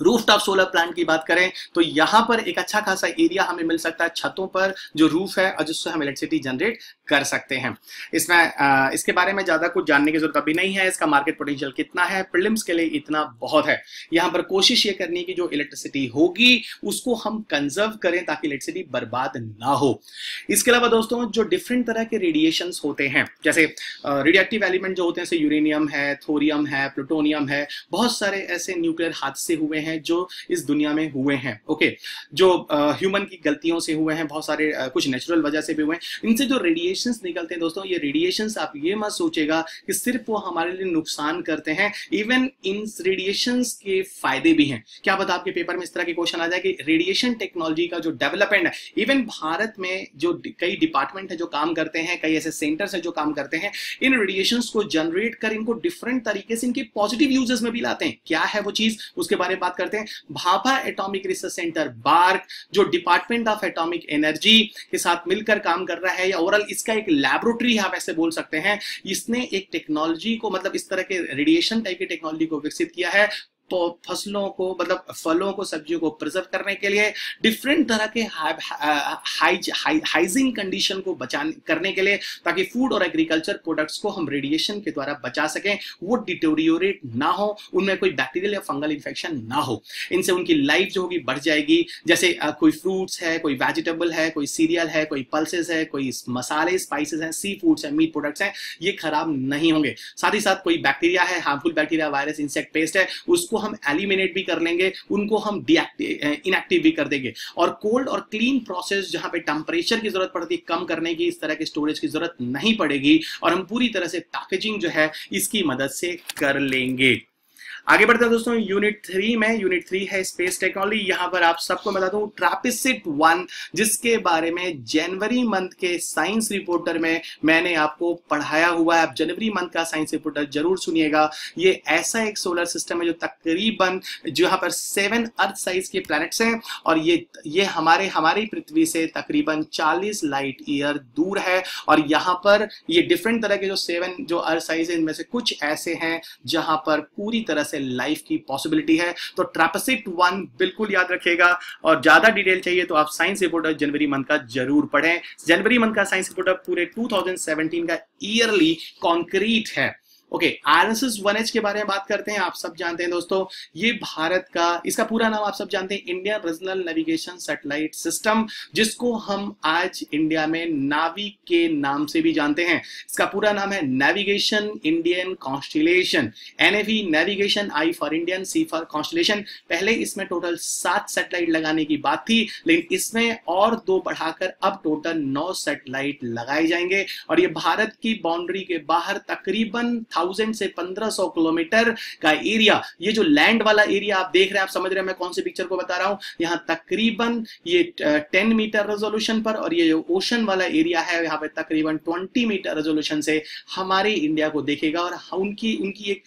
roof top solar plant की बात करें तो यहाँ पर एक अच्छा खासा एरिया हमें मिल सकता है, छतों पर जो रूफ है और जिससे हम इलेक्ट्रिसिटी जनरेट कर सकते हैं। इसमें इसके बारे में ज़्यादा कुछ जानने की ज़रूरत अभी नहीं है। इसका मार्केट पोटेंशियल कितना है? प्रिलिम्स के लिए इतना बहुत है। यहाँ पर कोशिश ये करनी की जो इलेक्ट्रिसिटी होगी, उसको हम कंजर्व करें ताकि इलेक्ट्रिसिटी बर्बाद ना हो। इसके अलावा दोस्तों, जो डिफरेंट तरह के रेडिएशन होते हैं, जैसे रेडिएक्टिव एलिमेंट जो होते हैं यूरेनियम है थोरियम है प्लूटोनियम है, बहुत सारे ऐसे न्यूक्लियर हादसे हुए हैं जो इस दुनिया में हुए हैं ओके जो ह्यूमन की गलतियों से हुए हैं, बहुत सारे कुछ नेचुरल वजह से भी हुए हैं। इनसे जो रेडिएशन निकलते हैं दोस्तों, ये रेडिएशन आप ये मत सोचेगा कि सिर्फ़ वो हमारे लिए नुकसान करते हैं इवन इन रेडिएशन के फ़ायदे भी हैं। क्या बता आपके पेपर में इस तरह के क्वेश्चन आ जाए कि रेडिएशन टेक्नोलॉजी का जो डेवलपमेंट है इवन भारत में जो कई डिपार्टमेंट है जो काम करते हैं, कई ऐसे सेंटर्स है जो काम करते हैं, इन रेडिएशन को जनरेट कर इनको डिफरेंट तरीके से इनके पॉजिटिव यूजेस में भी लाते हैं। क्या है वो चीज़? उसके बारे में बात करते हैं। Bhabha atomic research centre BARC जो डिपार्टमेंट ऑफ़ एटॉमिक एनर्जी के साथ मिलकर काम कर रहा है या ओवरऑल इसका एक लैबोरेटरी आप ऐसे बोल सकते हैं। इसने एक टेक्नोलॉजी को मतलब इस तरह के रेडिएशन टाइप की टेक्नोलॉजी को विकसित किया है। फ़सलों को मतलब फलों को, सब्जियों को प्रिजर्व करने के लिए डिफरेंट तरह के हाइजिंग कंडीशन को बचाने, करने के लिए ताकि फ़ूड और एग्रीकल्चर प्रोडक्ट्स को हम रेडिएशन के द्वारा बचा सकें, वो डिटोरियोरेट ना हो, उनमें कोई बैक्टीरियल या फंगल इन्फेक्शन ना हो। इनसे उनकी लाइफ जो होगी बढ़ जाएगी। जैसे कोई फ्रूट्स है, कोई वेजिटेबल है, कोई सीरियल है, कोई पल्सेस है, कोई मसाले स्पाइसेस हैं सी फूड्स है मीट प्रोडक्ट्स हैं, ये खराब नहीं होंगे। साथ ही साथ कोई बैक्टीरिया है harmful bacteria virus insect pest है, उसको उसको हम एलिमिनेट भी कर लेंगे, उनको हम इनएक्टिव भी कर देंगे। और कोल्ड और क्लीन प्रोसेस जहाँ पे टेम्परेचर की ज़रूरत पड़ती है, कम करने की, इस तरह के स्टोरेज की ज़रूरत नहीं पड़ेगी। और हम पूरी तरह से पैकेजिंग जो है, इसकी मदद से कर लेंगे। आगे बढ़ते हैं दोस्तों यूनिट थ्री में यूनिट थ्री है स्पेस टेक्नोलॉजी यहाँ पर आप सबको बता दूँ ट्रापिसिट वन जिसके बारे में जनवरी मंथ के साइंस रिपोर्टर में मैंने आपको पढ़ाया हुआ है। आप जनवरी मंथ का साइंस रिपोर्टर ज़रूर सुनिएगा। ये ऐसा एक सोलर सिस्टम है जो तकरीबन जहाँ पर सेवन अर्थ साइज़ के प्लैनेट्स हैं और ये ये हमारे, हमारी पृथ्वी से तकरीबन 40 लाइट ईयर दूर है। और यहाँ पर ये डिफरेंट तरह के जो सेवन जो अर्थ साइज़ है, इनमें से कुछ ऐसे हैं जहाँ पर पूरी तरह से से लाइफ की पॉसिबिलिटी है तो ट्रापसिट वन बिल्कुल याद रखेगा। और ज़्यादा डिटेल चाहिए तो आप साइंस रिपोर्टर जनवरी मंथ का ज़रूर पढ़ें। जनवरी मंथ का साइंस रिपोर्टर पूरे 2017 का ईयरली कॉन्क्रीट है। ओके आर एस एस के बारे में बात करते हैं, आप सब जानते हैं दोस्तों। ये भारत का, इसका पूरा नाम आप सब जानते हैं Indian regional navigation satellite system जिसको हम आज इंडिया में नावी के नाम से भी जानते हैं। इसका पूरा नाम है navigation Indian constellation NAV navigation I for Indian C for constellation पहले इसमें टोटल सात सेटेलाइट लगाने की बात थी, लेकिन इसमें और दो बढ़ाकर अब टोटल नौ सेटेलाइट लगाए जाएँगे। और ये भारत की बाउंड्री के बाहर तकरीबन थाउज़ेंड से पंद्रह सौ किलोमीटर का एरिया ये जो लैंड वाला एरिया आप देख रहे हैं, आप समझ रहे हैं मैं कौन से पिक्चर को बता रहा हूँ। यहाँ तकरीबन ये टेन मीटर रेजोल्यूशन पर और ये जो ओशन वाला एरिया है, यहाँ पे तकरीबन ट्वेंटी मीटर रेजोल्यूशन से हमारे इंडिया को देखेगा और उनकी उनकी एक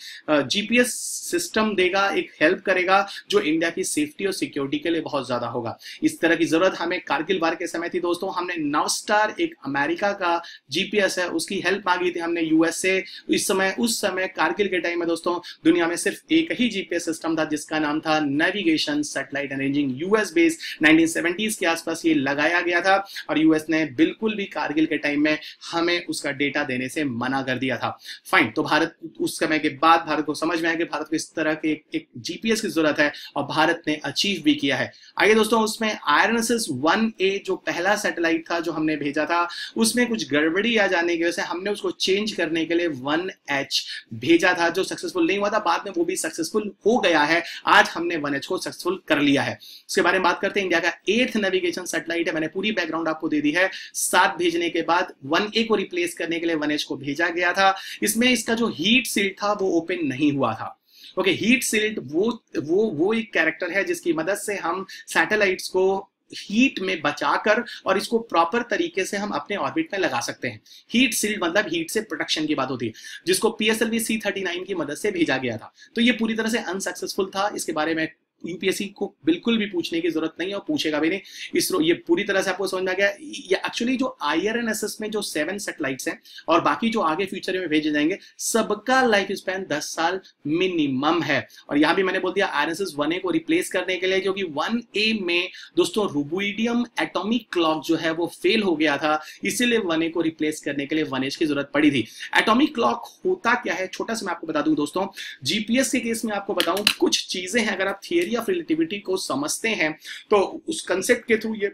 जीपीएस सिस्टम देगा, एक हेल्प करेगा, जो इंडिया की सेफ्टी और सिक्योरिटी के लिए बहुत ज़्यादा होगा। इस तरह की ज़रूरत हमें कारगिल बार के समय थी दोस्तों। हमने नव स्टार एक अमेरिका का जीपीएस है, उसकी हेल्प मांगी थी हमने यूएसए इस समय उस समय कारगिल के टाइम में दोस्तों दुनिया में सिर्फ़ एक ही जीपीएस सिस्टम था जिसका नाम था navigation satellite arranging US base 1970s के आसपास ये लगाया गया था और यूएस ने बिल्कुल भी कारगिल के टाइम में हमें उसका डेटा देने से मना कर दिया था। फाइन तो भारत उस समय के बाद भारत को समझ में आया कि भारत को इस तरह के एक, एक जीपीएस की ज़रूरत है और भारत ने अचीव भी किया है। आइए दोस्तों उसमें आयरन वन ए जो पहला सैटेलाइट था जो हमने भेजा था उसमें कुछ गड़बड़ी आ जाने की वजह से हमने उसको चेंज करने के लिए वन एच भेजा था, जो सक्सेसफुल नहीं हुआ था, बाद में वो भी सक्सेसफुल हो गया है। आज हमने वन एच को सक्सेसफुल कर लिया है। उसके बारे में बात करते हैं इंडिया का एट्थ नेविगेशन सैटेलाइट है। मैंने पूरी बैकग्राउंड आपको दे दी है। सात भेजने के बाद वन ए को रिप्लेस करने के लिए वन एच को भेजा गया था। इसमें इसका जो हीट सील्ड था, वो ओपन नहीं हुआ था। ओके हीट सील्ड वो वो वो एक कैरेक्टर है, जिसकी मदद से हम सैटेलाइट्स को हीट में बचाकर और इसको प्रॉपर तरीके से हम अपने ऑर्बिट में लगा सकते हैं। हीट सील्ड मतलब हीट से प्रोटेक्शन की बात होती है, जिसको पीएसएलवी सी थर्टी नाइन की मदद से भेजा गया था। तो ये पूरी तरह से अनसक्सेसफुल था। इसके बारे में यूपीएससी को बिल्कुल भी पूछने की ज़रूरत नहीं है और पूछेगा भी नहीं। इसरो ये पूरी तरह से आपको समझ आ गया। ये एक्चुअली जो आईआरएनएसएस में जो सेवन सेटेलाइट्स हैं और बाकी जो आगे फ्यूचर में भेजे जाएँगे, सबका लाइफ स्पैन दस साल मिनिमम है। और यहाँ भी मैंने बोल दिया R S S one A को रिप्लेस करने के लिए, क्योंकि वन ए में दोस्तों रूबोइडियम एटॉमिक क्लॉक जो है वो फेल हो गया था, इसीलिए वन ए को रिप्लेस करने के लिए वन एच की ज़रूरत पड़ी थी। एटोमिक क्लॉक होता क्या है? छोटा सा मैं आपको बता दूँ दोस्तों। जीपीएस के केस में आपको बताऊँ, कुछ चीज़ें हैं, अगर आप थियरी थियरी ऑफ़ रिलेटिविटी को समझते हैं तो उस कंसेप्ट के थ्रू ये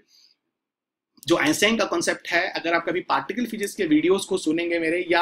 जो आइंस्टाइन का कॉन्सेप्ट है अगर आप कभी पार्टिकल फिजिक्स के वीडियोस को सुनेंगे मेरे या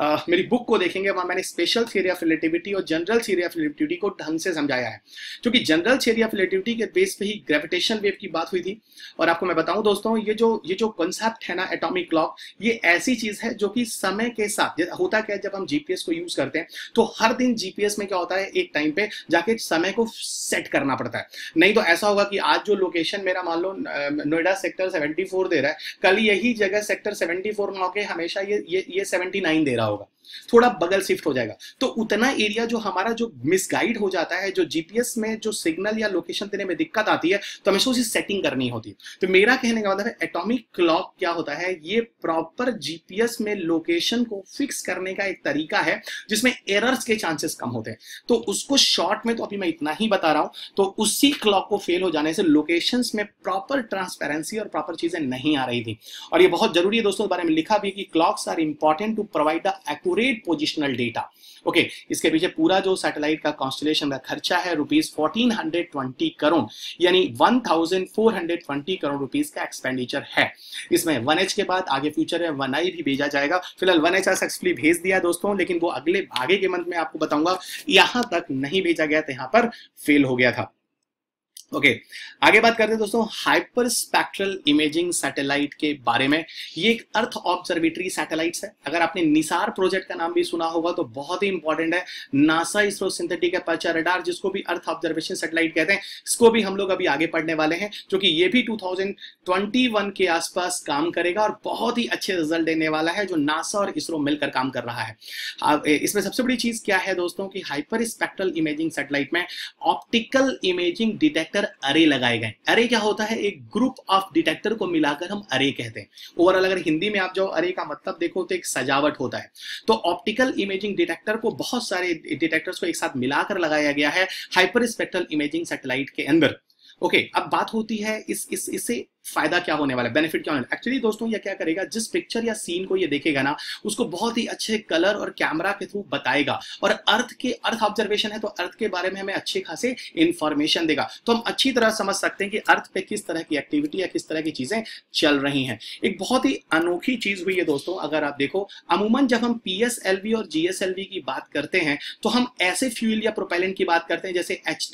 आ, मेरी बुक को देखेंगे वहाँ मैंने स्पेशल थियरी ऑफ़ रिलेटिविटी और जनरल थियरी ऑफ़ रिलेटिविटी को ढंग से समझाया है। क्योंकि जनरल थियरी ऑफ़ रिलेटिविटी के बेस पे ही ग्रेविटेशन वेव की बात हुई थी। और आपको मैं बताऊँ दोस्तों ये जो ये जो कॉन्सेप्ट है ना एटॉमिक क्लॉक ये ऐसी चीज़ है जो कि समय के साथ होता क्या है जब हम जीपीएस को यूज़ करते हैं तो हर दिन जीपीएस में क्या होता है एक टाइम पे जाके समय को सेट करना पड़ता है। नहीं तो ऐसा होगा कि आज जो लोकेशन मेरा मान लो नोएडा सेक्टर सेवेंटी दे रहा है। कल यही जगह सेक्टर 74 ना के हमेशा ये ये ये 79 दे रहा होगा। थोड़ा बगल शिफ्ट हो जाएगा। तो उतना एरिया जो हमारा जो मिसगाइड हो जाता है, जो जीपीएस में जो सिग्नल या लोकेशन देने में दिक्कत आती है तो हमेशा उसी सेटिंग करनी होती है। तो मेरा कहने का मतलब है एटॉमिक क्लॉक क्या होता है, ये प्रॉपर जीपीएस में लोकेशन को फिक्स करने का एक तरीका है, जिसमें एरर्स के चांसेस कम होते हैं। तो उसको शॉर्ट में तो अभी मैं इतना ही बता रहा हूँ तो उसी क्लॉक को फेल हो जाने से लोकेशन में प्रॉपर ट्रांसपेरेंसी और प्रॉपर चीज़ें नहीं आ रही थी। और ये बहुत ज़रूरी है दोस्तों बारे में लिखा भी कि clocks are important to provide the accurate positional data okay इसके पीछे पूरा जो सैटेलाइट का कॉन्स्टलेशन का खर्चा है rupees fourteen hundred twenty crore, यानी one thousand four hundred twenty crore rupees का एक्सपेंडिचर है। इसमें वन एच के बाद आगे फ्यूचर में वन आई भी भेजा जाएगा। फ़िलहाल वन एच सक्सेसफुली भेज दिया दोस्तों, लेकिन वो अगले आगे के मंथ में आपको बताऊँगा। यहाँ तक नहीं भेजा गया था, यहाँ पर फेल हो गया था। ओके okay, आगे बात करते हैं दोस्तों हाइपर स्पेक्ट्रल इमेजिंग सैटेलाइट के बारे में। ये एक अर्थ ऑब्जर्वेटरी सैटेलाइट्स है। अगर आपने निसार प्रोजेक्ट का नाम भी सुना होगा तो बहुत ही इंपॉर्टेंट है। NASA ISRO synthetic aperture radar जिसको भी अर्थ ऑब्जर्वेशन सैटेलाइट कहते हैं इसको भी हम लोग अभी आगे पढ़ने वाले हैं क्योंकि ये भी 2021 के आसपास काम करेगा और बहुत ही अच्छे रिज़ल्ट देने वाला है जो नासा और इसरो मिलकर काम कर रहा है। इसमें सबसे बड़ी चीज़ क्या है दोस्तों की हाइपर स्पेक्ट्रल इमेजिंग सैटेलाइट में optical imaging detector detector array लगाए गए अरे क्या होता है? एक ग्रुप ऑफ़ डिटेक्टर को मिलाकर हम अरे कहते हैं। ओवरऑल अगर हिंदी में आप जाओ अरे का मतलब देखो तो एक सजावट होता है। तो ऑप्टिकल इमेजिंग डिटेक्टर को बहुत सारे डिटेक्टर्स को एक साथ मिलाकर लगाया गया है हाइपर स्पेक्ट्रल इमेजिंग सैटेलाइट के अंदर। ओके okay, अब बात होती है इस इस इससे फ़ायदा क्या होने वाला है? बेनिफिट क्या होने वाला एक्चुअली दोस्तों, ये क्या करेगा? जिस पिक्चर या सीन को ये देखेगा ना, उसको बहुत ही अच्छे कलर और कैमरा के थ्रू बताएगा। और अर्थ के अर्थ ऑब्जर्वेशन है तो अर्थ के बारे में हमें अच्छे खासे इंफॉर्मेशन देगा। तो हम अच्छी तरह समझ सकते हैं कि अर्थ पे किस तरह की एक्टिविटी या किस तरह की चीज़ें चल रही हैं। एक बहुत ही अनोखी चीज़ हुई है दोस्तों, अगर आप देखो, अमूमन जब हम पीएसएलवी और जीएसएलवी की बात करते हैं तो हम ऐसे फ्यूल या प्रोपेलेंट की बात करते हैं, जैसे एच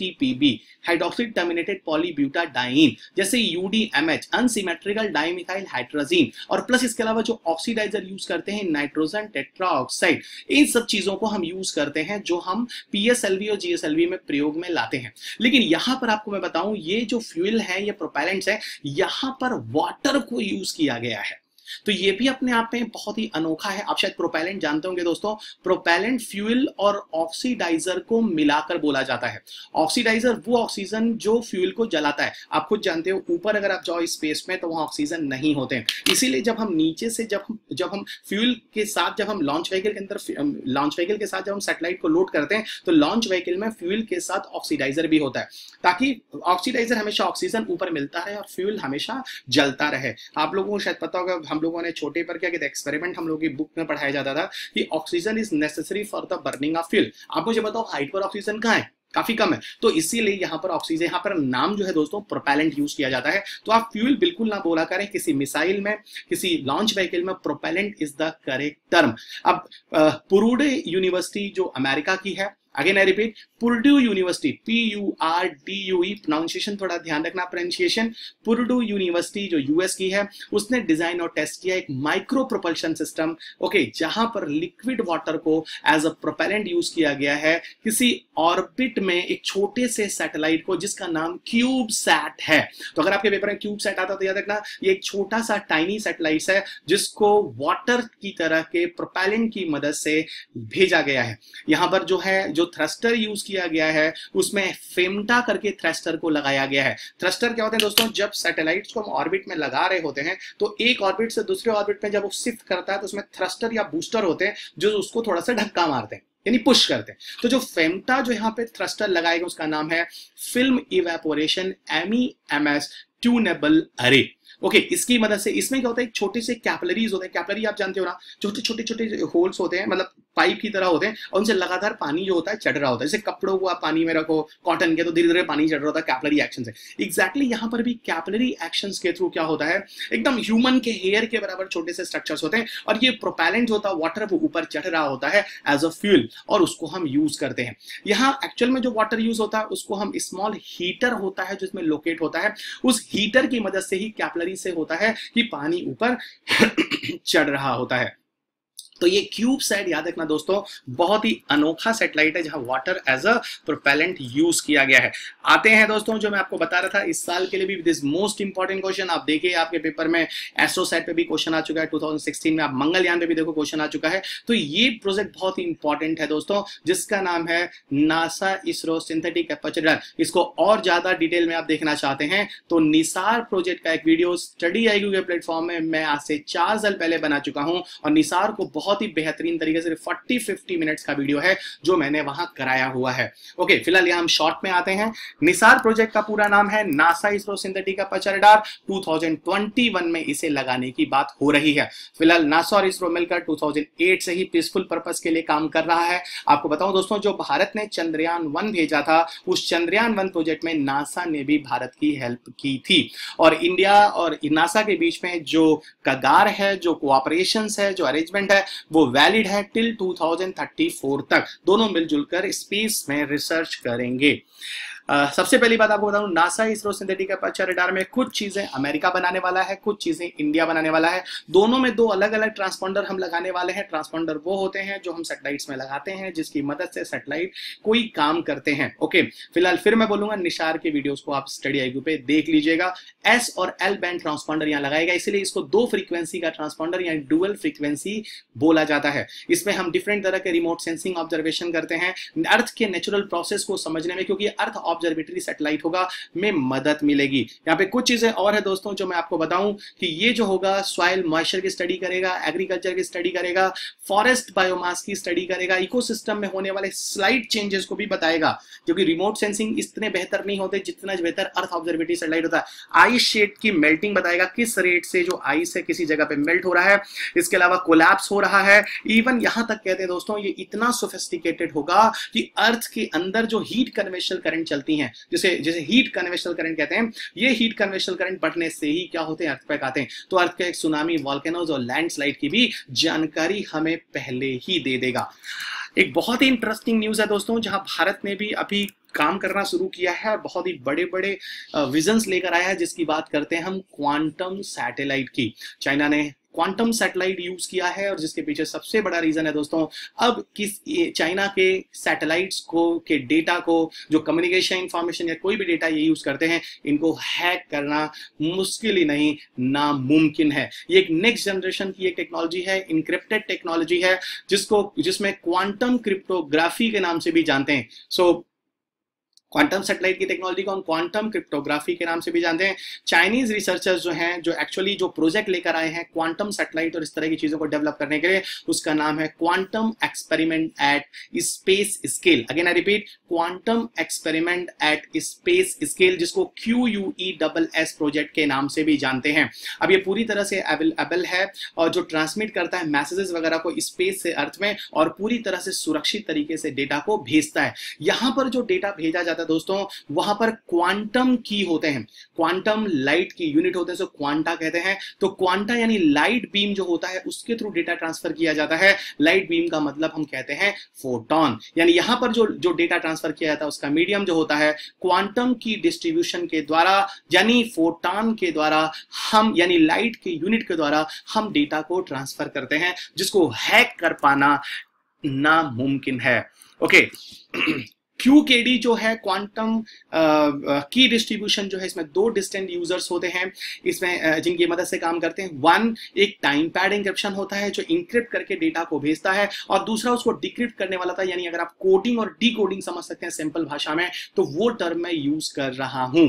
हाइड्रोक्सिड टर्मिनेटेड पॉलीब्यूटाडाइन जैसे UDMH H unsymmetrical dimethyl hydrogen और प्लस इसके अलावा जो ऑक्सीडाइजर यूज़ करते हैं नाइट्रोजन टेट्राऑक्साइड इन सब चीज़ों को हम यूज़ करते हैं, जो हम पीएसएलवी और जीएसएलवी में प्रयोग में लाते हैं। लेकिन यहाँ पर आपको मैं बताऊँ, ये जो फ्यूल है, ये प्रोपेलेंट्स है, यहाँ पर वाटर को यूज़ किया गया है। तो ये भी अपने आप में बहुत ही अनोखा है। आप शायद प्रोपेलेंट जानते होंगे दोस्तों, प्रोपेलेंट फ्यूल और ऑक्सीडाइजर को मिलाकर बोला जाता है। ऑक्सीडाइजर वो ऑक्सीजन जो फ्यूल को जलाता है। आप खुद जानते हो, ऊपर अगर आप जाओ स्पेस में तो वहाँ ऑक्सीजन नहीं होते हैं। इसीलिए जब हम नीचे से जब हम जब हम फ्यूल के साथ, जब हम लॉन्च व्हीकल के अंदर लॉन्च व्हीकल के साथ जब हम सेटेलाइट को लोड करते हैं तो लॉन्च व्हीकल में फ्यूल के साथ ऑक्सीडाइजर भी होता है। ताकि ऑक्सीडाइजर हमेशा ऑक्सीजन ऊपर मिलता है और फ्यूल हमेशा जलता रहे। आप लोगों को शायद पता होगा हम लोगों ने छोटे पर क्या एक्सपेरिमेंट हम लोग की बुक में पढ़ाया जाता था कि oxygen is necessary for the burning of fuel आप मुझे बताओ हाइट पर ऑक्सीजन कहाँ है? काफ़ी कम है। तो इसीलिए यहाँ पर ऑक्सीजन यहाँ पर नाम जो है दोस्तों प्रोपेलेंट यूज़ किया जाता है। तो आप फ्यूल बिल्कुल ना बोला करें, किसी मिसाइल में, किसी लॉन्च व्हीकल में propellant is the correct term अब पुरुडे यूनिवर्सिटी जो अमेरिका की है again I repeat Purdue university P U R D U pronunciation थोड़ा ध्यान रखना प्रोनाउंसिएशन पुर्डू यूनिवर्सिटी जो यूएस की है, उसने डिज़ाइन और टेस्ट किया एक माइक्रो प्रोपल्शन सिस्टम ओके जहाँ पर लिक्विड वाटर को एज अ प्रोपेलेंट यूज़ किया गया है, किसी ऑर्बिट में एक छोटे से सैटेलाइट को जिसका नाम क्यूब सैट है। तो अगर आपके पेपर में क्यूब सैट आता तो याद रखना, ये एक छोटा सा टाइनी सैटेलाइट है, जिसको वाटर की तरह के प्रोपेलेंट की मदद से भेजा गया है। यहाँ पर जो है, जो थ्रस्टर यूज़ किया गया है, उसमें फेमटा करके थ्रस्टर को लगाया गया है। थ्रस्टर क्या होते हैं दोस्तों? जब सैटेलाइट्स को हम ऑर्बिट में लगा रहे होते हैं तो एक ऑर्बिट से दूसरे ऑर्बिट में जब वो शिफ्ट करता है तो उसमें थ्रस्टर या बूस्टर होते हैं, जो उसको थोड़ा सा धक्का मारते हैं, यानी पुश करते हैं। तो जो फेमटा जो यहाँ पे थ्रस्टर लगाएगा, उसका नाम है film evaporation M E M S tunable array okay okay, इसकी मदद से इसमें क्या होता है? छोटे से कैपलरीज होते हैं। कैपलरी आप जानते हो ना छोटे छोटे छोटे होल्स होते हैं मतलब पाइप की तरह होते हैं और उनसे लगातार पानी जो होता है चढ़ रहा होता है। जैसे कपड़ों को आप पानी में रखो कॉटन के तो धीरे धीरे पानी चढ़ रहा होता है कैपलरी एक्शन से। एग्जैक्टली यहाँ पर भी कैपलरी एक्शन के थ्रू क्या होता है? एकदम ह्यूमन के हेयर के बराबर छोटे से स्ट्रक्चर्स होते हैं और ये प्रोपेलेंट होता है वाटर वो ऊपर चढ़ रहा होता है एज अ फ्यूल और उसको हम यूज़ करते हैं। यहाँ एक्चुअल में जो वाटर यूज़ होता है उसको हम स्मॉल हीटर होता है जिसमें लोकेट होता है। उस हीटर की मदद से ही कैपलरी कैलरी से होता है कि पानी ऊपर <clears throat> चढ़ रहा होता है। तो ये क्यूब सेट याद रखना दोस्तों, बहुत ही अनोखा सेटेलाइट है जहाँ water as a propellant use किया गया है। आते हैं दोस्तों, जो मैं आपको बता रहा था, इस साल के लिए भी दिस मोस्ट इंपॉर्टेंट क्वेश्चन आप देखिए आपके पेपर में एस्ट्रो सेट पे भी क्वेश्चन आ चुका है 2016 में आप मंगलयान पे भी देखो क्वेश्चन आ चुका है। तो ये प्रोजेक्ट बहुत ही इंपॉर्टेंट है दोस्तों, जिसका नाम है नासा इसरो सिंथेटिक एपर्चर इसको और ज़्यादा डिटेल में आप देखना चाहते हैं तो निसार प्रोजेक्ट का एक वीडियो स्टडी आई के प्लेटफॉर्म में मैं आज से चार साल पहले बना चुका हूँ, और निसार को बहुत बहुत ही बेहतरीन तरीके से फोर्टी फिफ्टी मिनट्स का वीडियो है, जो मैंने वहाँ कराया हुआ है। ओके फ़िलहाल यहाँ हम शॉर्ट में आते हैं। निसार प्रोजेक्ट का पूरा नाम है नासा इसरो सिंथेटिका पचरडार। 2021 में इसे लगाने की बात हो रही है। फ़िलहाल नासा और इसरो मिलकर 2008 से ही पीसफुल पर्पज के लिए काम कर रहा है। आपको बताऊँ दोस्तों, जो भारत ने चंद्रयान वन भेजा था, उस चंद्रयान वन प्रोजेक्ट में नासा ने भी भारत की हेल्प की थी। और इंडिया और नासा के बीच में जो कगार है, जो कोऑपरेशन है, जो अरेंजमेंट है वो वैलिड है टिल 2034 तक। दोनों मिलजुल कर स्पेस में रिसर्च करेंगे। सबसे पहली बात आपको बताऊँ, NASA ISRO synthetic aperture radar में कुछ चीज़ें अमेरिका बनाने वाला है, कुछ चीज़ें इंडिया बनाने वाला है। दोनों में दो अलग अलग ट्रांसपॉन्डर हम लगाने वाले हैं। ट्रांसपॉन्डर वो होते हैं जो हम सेटेलाइट्स में लगाते हैं, जिसकी मदद से सेटेलाइट कोई काम करते हैं। ओके, फ़िलहाल फिर मैं बोलूँगा, निशार के वीडियोज़ को आप स्टडी आई पे देख लीजिएगा। एस और एल बैंड ट्रांसपॉन्डर यहाँ लगाएगा इसलिए इसको दो फ्रीक्वेंसी का ट्रांसपॉन्डर या डुअल फ्रीक्वेंसी बोला जाता है। इसमें हम डिफरेंट तरह के रिमोट सेंसिंग ऑब्जर्वेशन करते हैं, अर्थ के नेचुरल प्रोसेस को समझने में, क्योंकि अर्थ ऑब्जर्वेटरी सेटेलाइट होगा, में मदद मिलेगी। यहाँ पे कुछ चीज़ें और है दोस्तों जो मैं आपको बताऊँ कि ये जो होगा सॉइल मॉइस्चर की स्टडी करेगा एग्रीकल्चर की स्टडी करेगा फॉरेस्ट बायोमास की स्टडी करेगा इकोसिस्टम में होने वाले स्लाइड चेंजेस को भी बताएगा क्योंकि रिमोट सेंसिंग इतने बेहतर नहीं होते जितना बेहतर अर्थ ऑब्जर्वेटरी सेटेलाइट होता है। आइस शेड की मेल्टिंग बताएगा, किस रेट से जो आइस है, किसी जगह पे मेल्ट हो रहा है। इसके अलावा कोलैप्स हो रहा है। इवन यहाँ तक कहते हैं दोस्तों, ये इतना सोफिस्टिकेटेड होगा कि अर्थ के अंदर जो हीट कन्वेंशनल करंट चलती हैं। जिसे जिसे हीट कन्वेंशनल करंट कहते हैं, ये हीट कन्वेंशनल करंट बढ़ने से ही क्या होते हैं? अर्थ आते हैं। तो अर्थ का सुनामी वॉल्केनोज और लैंडस्लाइड की भी जानकारी हमें पहले ही दे देगा। एक बहुत ही इंटरेस्टिंग न्यूज़ है दोस्तों, जहाँ भारत ने भी अभी काम करना शुरू किया है और बहुत ही बड़े बड़े विजन्स लेकर आया है, जिसकी बात करते हैं हम क्वांटम सैटेलाइट की। चाइना ने क्वांटम सैटेलाइट यूज़ किया है और जिसके पीछे सबसे बड़ा रीजन है दोस्तों अब किस चाइना के सैटेलाइट्स को के डेटा को जो कम्युनिकेशन इंफॉर्मेशन या कोई भी डेटा ये यूज़ करते हैं इनको हैक करना मुश्किल ही नहीं नामुमकिन है। ये एक नेक्स्ट जनरेशन की एक टेक्नोलॉजी है इनक्रिप्टेड टेक्नोलॉजी है जिसको जिसमें क्वांटम क्रिप्टोग्राफी के नाम से भी जानते हैं। सो so, क्वांटम सैटेलाइट की टेक्नोलॉजी को हम क्वांटम क्रिप्टोग्राफी के नाम से भी जानते हैं। चाइनीज़ रिसर्चर्स जो हैं, जो एक्चुअली जो प्रोजेक्ट लेकर आए हैं क्वांटम सैटेलाइट और इस तरह की चीज़ों को डेवलप करने के लिए, उसका नाम है quantum experiment at space scale again I repeat quantum experiment at space scale जिसको Q U E double S project के नाम से भी जानते हैं। अब ये पूरी तरह से अवेलेबल है और जो ट्रांसमिट करता है मैसेजेस वगैरह को स्पेस से अर्थ में और पूरी तरह से सुरक्षित तरीके से डेटा को भेजता है। यहाँ पर जो डेटा भेजा जाता जाता है दोस्तों, वहाँ पर क्वांटम की होते हैं। क्वांटम लाइट की यूनिट होते हैं क्वांटा कहते हैं। तो क्वांटा यानी लाइट बीम जो होता है, उसके थ्रू डेटा ट्रांसफ़र किया जाता है। लाइट बीम का मतलब हम कहते हैं फोटोन यानी यहाँ पर जो जो डेटा ट्रांसफ़र किया जाता है, उसका मीडियम जो होता है क्वांटम की डिस्ट्रीब्यूशन के द्वारा, यानी फोटोन के द्वारा हम, यानी लाइट के यूनिट के द्वारा हम डेटा को ट्रांसफ़र करते हैं, जिसको हैक कर पाना नामुमकिन है। Okay okay. <clears throat> Q K D जो है क्वांटम की डिस्ट्रीब्यूशन जो है, इसमें दो डिस्टेंट यूज़र्स होते हैं। इसमें जिनकी मदद से काम करते हैं। वन एक टाइम पैड इंक्रिप्शन होता है, जो इंक्रिप्ट करके डेटा को भेजता है, और दूसरा उसको डिक्रिप्ट करने वाला था, यानी अगर आप कोडिंग और डी समझ सकते हैं सिंपल भाषा में तो वो टर्म मैं यूज़ कर रहा हूँ।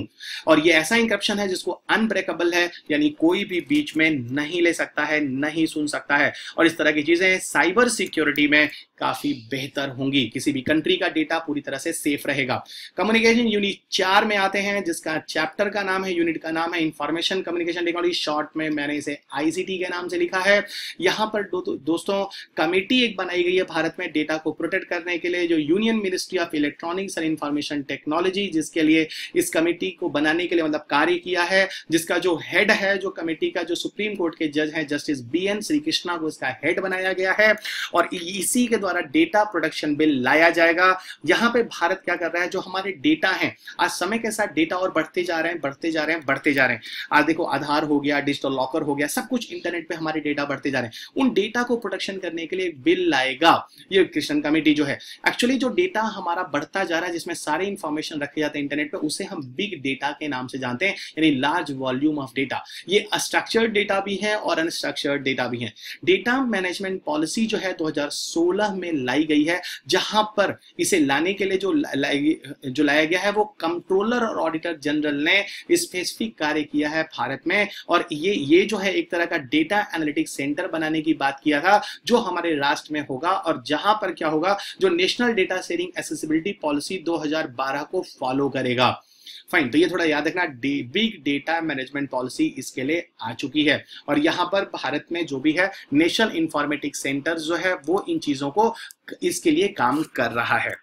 और ये ऐसा इंक्रिप्शन है, जिसको अनब्रेकेबल है, यानी कोई भी बीच में नहीं ले सकता है, नहीं सुन सकता है। और इस तरह की चीज़ें साइबर सिक्योरिटी में काफ़ी बेहतर होंगी। किसी भी कंट्री का डेटा पूरी तरह से सेफ़ रहेगा। कम्युनिकेशन यूनिट चार में आते हैं जिसका चैप्टर का नाम है यूनिट का नाम है इंफॉर्मेशन कम्युनिकेशन टेक्नोलॉजी शॉर्ट में मैंने इसे आईसीटी के नाम से लिखा है। यहाँ पर दो, दोस्तों कमेटी एक बनाई गई है भारत में डेटा को प्रोटेक्ट करने के लिए जो union ministry of electronics and information technology जिसके लिए इस कमेटी को बनाने के लिए मतलब कार्य किया है जिसका जो हेड है जो कमेटी का जो सुप्रीम कोर्ट के जज है justice B N Sri Krishna को इसका हेड बनाया गया है। और इसी के द्वारा डेटा प्रोडक्शन बिल लाया जाएगा। यहाँ पे भारत क्या कर रहा है, जो हमारे डेटा है, आज समय के साथ डेटा और बढ़ते जा रहे हैं, बढ़ते जा रहे हैं, बढ़ते जा रहे हैं। आज देखो, आधार हो गया डिजिटल लॉकर हो गया, सब कुछ इंटरनेट पे हमारे डेटा बढ़ते जा रहे हैं। उन डेटा को प्रोटेक्शन करने के लिए बिल लाएगा। ये क्रिश्चन कमेटी जो है एक्चुअली जो डेटा हमारा बढ़ता जा रहा है, जिसमें सारे इंफॉर्मेशन रखे जाते हैं इंटरनेट पे, उसे हम बिग डेटा के नाम से जानते हैं, यानी लार्ज वॉल्यूम ऑफ़ डेटा ये स्ट्रक्चर्ड डेटा भी है और अनस्ट्रक्चर्ड डेटा भी है। डेटा मैनेजमेंट पॉलिसी जो है 2016 में लाई गई है, जहाँ पर इसे लाने के लिए जो जो लाया गया है, वो कंट्रोलर और ऑडिटर जनरल ने स्पेसिफिक कार्य किया है भारत में। और ये ये जो है, एक तरह का डेटा एनालिटिक्स सेंटर बनाने की बात किया था, जो हमारे राष्ट्र में होगा। और जहाँ पर क्या होगा, जो national data sharing accessibility policy 2012 को फॉलो करेगा। फाइन तो ये थोड़ा याद रखना बिग डेटा मैनेजमेंट पॉलिसी इसके लिए आ चुकी है। और यहाँ पर भारत में जो भी है नेशनल इंफॉर्मेटिक्स सेंटर जो है, वो इन चीज़ों को इसके लिए काम कर रहा है।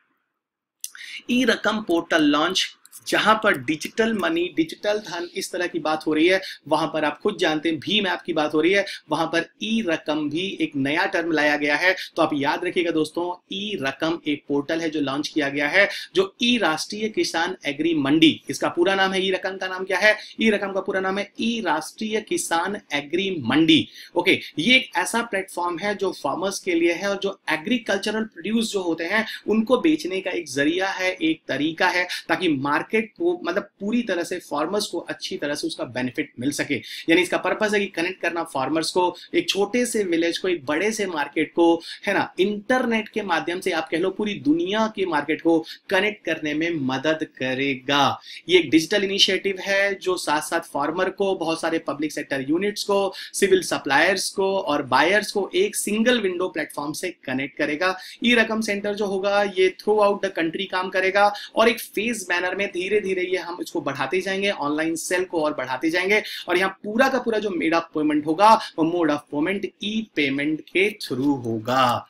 ई रकम पोर्टल लॉन्च जहाँ पर डिजिटल मनी डिजिटल धन इस तरह की बात हो रही है, वहाँ पर आप खुद जानते हैं, भीम ऐप की बात हो रही है, वहाँ पर ई रकम भी एक नया टर्म लाया गया है। तो आप याद रखिएगा दोस्तों ई रकम एक पोर्टल है जो लॉन्च किया गया है, जो ई राष्ट्रीय किसान एग्री मंडी, इसका पूरा नाम है ई रकम का नाम क्या है? ई रकम का पूरा नाम है ई राष्ट्रीय किसान एग्री मंडी। ओके, ये एक ऐसा प्लेटफॉर्म है जो फार्मर्स के लिए है और जो एग्रीकल्चरल प्रोड्यूस जो होते हैं, उनको बेचने का एक ज़रिया है, एक तरीका है, ताकि मार्केट मार्केट को मतलब पूरी तरह से फार्मर्स को अच्छी तरह से उसका बेनिफिट मिल सके। यानी इसका पर्पज है कि कनेक्ट करना फार्मर्स को, एक छोटे से विलेज को, एक बड़े से मार्केट को, है ना? इंटरनेट के माध्यम से आप कह लो पूरी दुनिया के मार्केट को कनेक्ट करने में मदद करेगा। ये एक डिजिटल इनिशिएटिव है जो साथ साथ फार्मर को, बहुत सारे पब्लिक सेक्टर यूनिट्स को सिविल सप्लायर्स को और बायर्स को एक सिंगल विंडो प्लेटफॉर्म से कनेक्ट करेगा। ई रकम सेंटर जो होगा, ये थ्रू आउट द कंट्री काम करेगा और एक फेस बैनर में धीरे धीरे ये हम इसको बढ़ाते जाएँगे ऑनलाइन सेल को और बढ़ाते जाएँगे और यहाँ पूरा का पूरा जो मेड ऑफ़ पेमेंट होगा, वो mode of payment e payment के थ्रू होगा।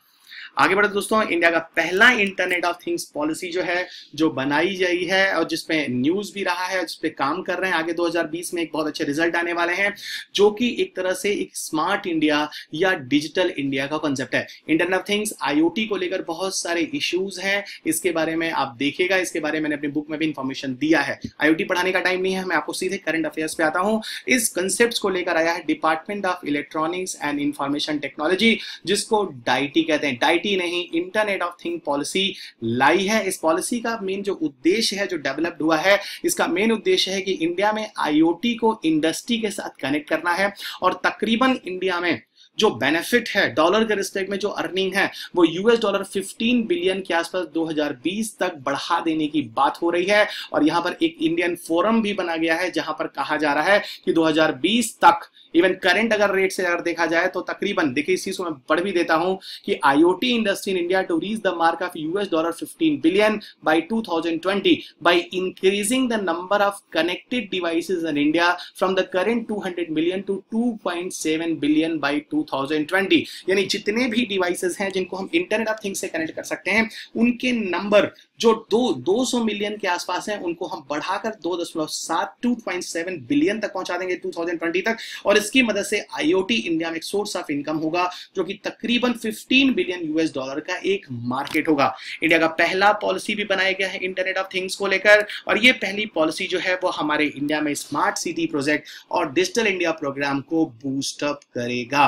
आगे बढ़े दोस्तों, इंडिया का पहला इंटरनेट ऑफ़ थिंग्स पॉलिसी जो है, जो बनाई गई है और जिसपे न्यूज़ भी रहा है, जिसपे काम कर रहे हैं, आगे 2020 में एक बहुत अच्छे रिज़ल्ट आने वाले हैं, जो कि एक तरह से एक स्मार्ट इंडिया या डिजिटल इंडिया का कॉन्सेप्ट है। इंटरनेट ऑफ़ थिंग्स आईओटी को लेकर बहुत सारे इश्यूज़ हैं, इसके बारे में आप देखेगा इसके बारे में अपनी बुक में भी इंफॉर्मेशन दिया है। आईओटी पढ़ाने का टाइम नहीं है, मैं आपको सीधे करंट अफेयर्स पे आता हूँ। इस कंसेप्ट को लेकर आया है department of electronics and information technology जिसको डाइटी कहते हैं। डाइटी नहीं इंटरनेट ऑफ़ थिंग पॉलिसी लाई है। इस पॉलिसी का मेन जो उद्देश्य है, जो डेवलप्ड हुआ है, इसका मेन उद्देश्य है कि इंडिया में आईओटी को इंडस्ट्री के साथ कनेक्ट करना है और तकरीबन इंडिया में जो बेनिफिट है डॉलर के रिस्पेक्ट में जो अर्निंग है, वो यूएस डॉलर 15 बिलियन के आसपास 2020 तक बढ़ा देने की बात हो रही है। और यहाँ पर एक इंडियन फोरम भी बना गया है, जहाँ पर कहा जा रहा है कि 2020 तक इवन करंट अगर रेट से अगर देखा जाए तो तकरीबन, देखिए इस चीज़ को मैं पढ़ भी देता हूँ कि IoT industry in India to reach the mark of US dollar 15 billion by 2020 by increasing the number of connected devices in India from the current 200 million to 2.7 billion by 2020 यानी जितने भी डिवाइसेस हैं जिनको हम इंटरनेट ऑफ़ थिंग्स से connect कर सकते हैं, उनके नंबर जो दो 200 मिलियन के आसपास हैं, उनको हम बढ़ाकर दो दशमलव सात टू पॉइंट सेवन बिलियन तक पहुँचा देंगे 2020 तक। और इसकी मदद से आईओटी इंडिया में एक सोर्स ऑफ़ इनकम होगा, जो कि तकरीबन 15 बिलियन यूएस डॉलर का एक मार्केट होगा। इंडिया का पहला पॉलिसी भी बनाया गया है इंटरनेट ऑफ़ थिंग्स को लेकर। और ये पहली पॉलिसी जो है, वो हमारे इंडिया में स्मार्ट सिटी प्रोजेक्ट और डिजिटल इंडिया प्रोग्राम को बूस्टअप करेगा।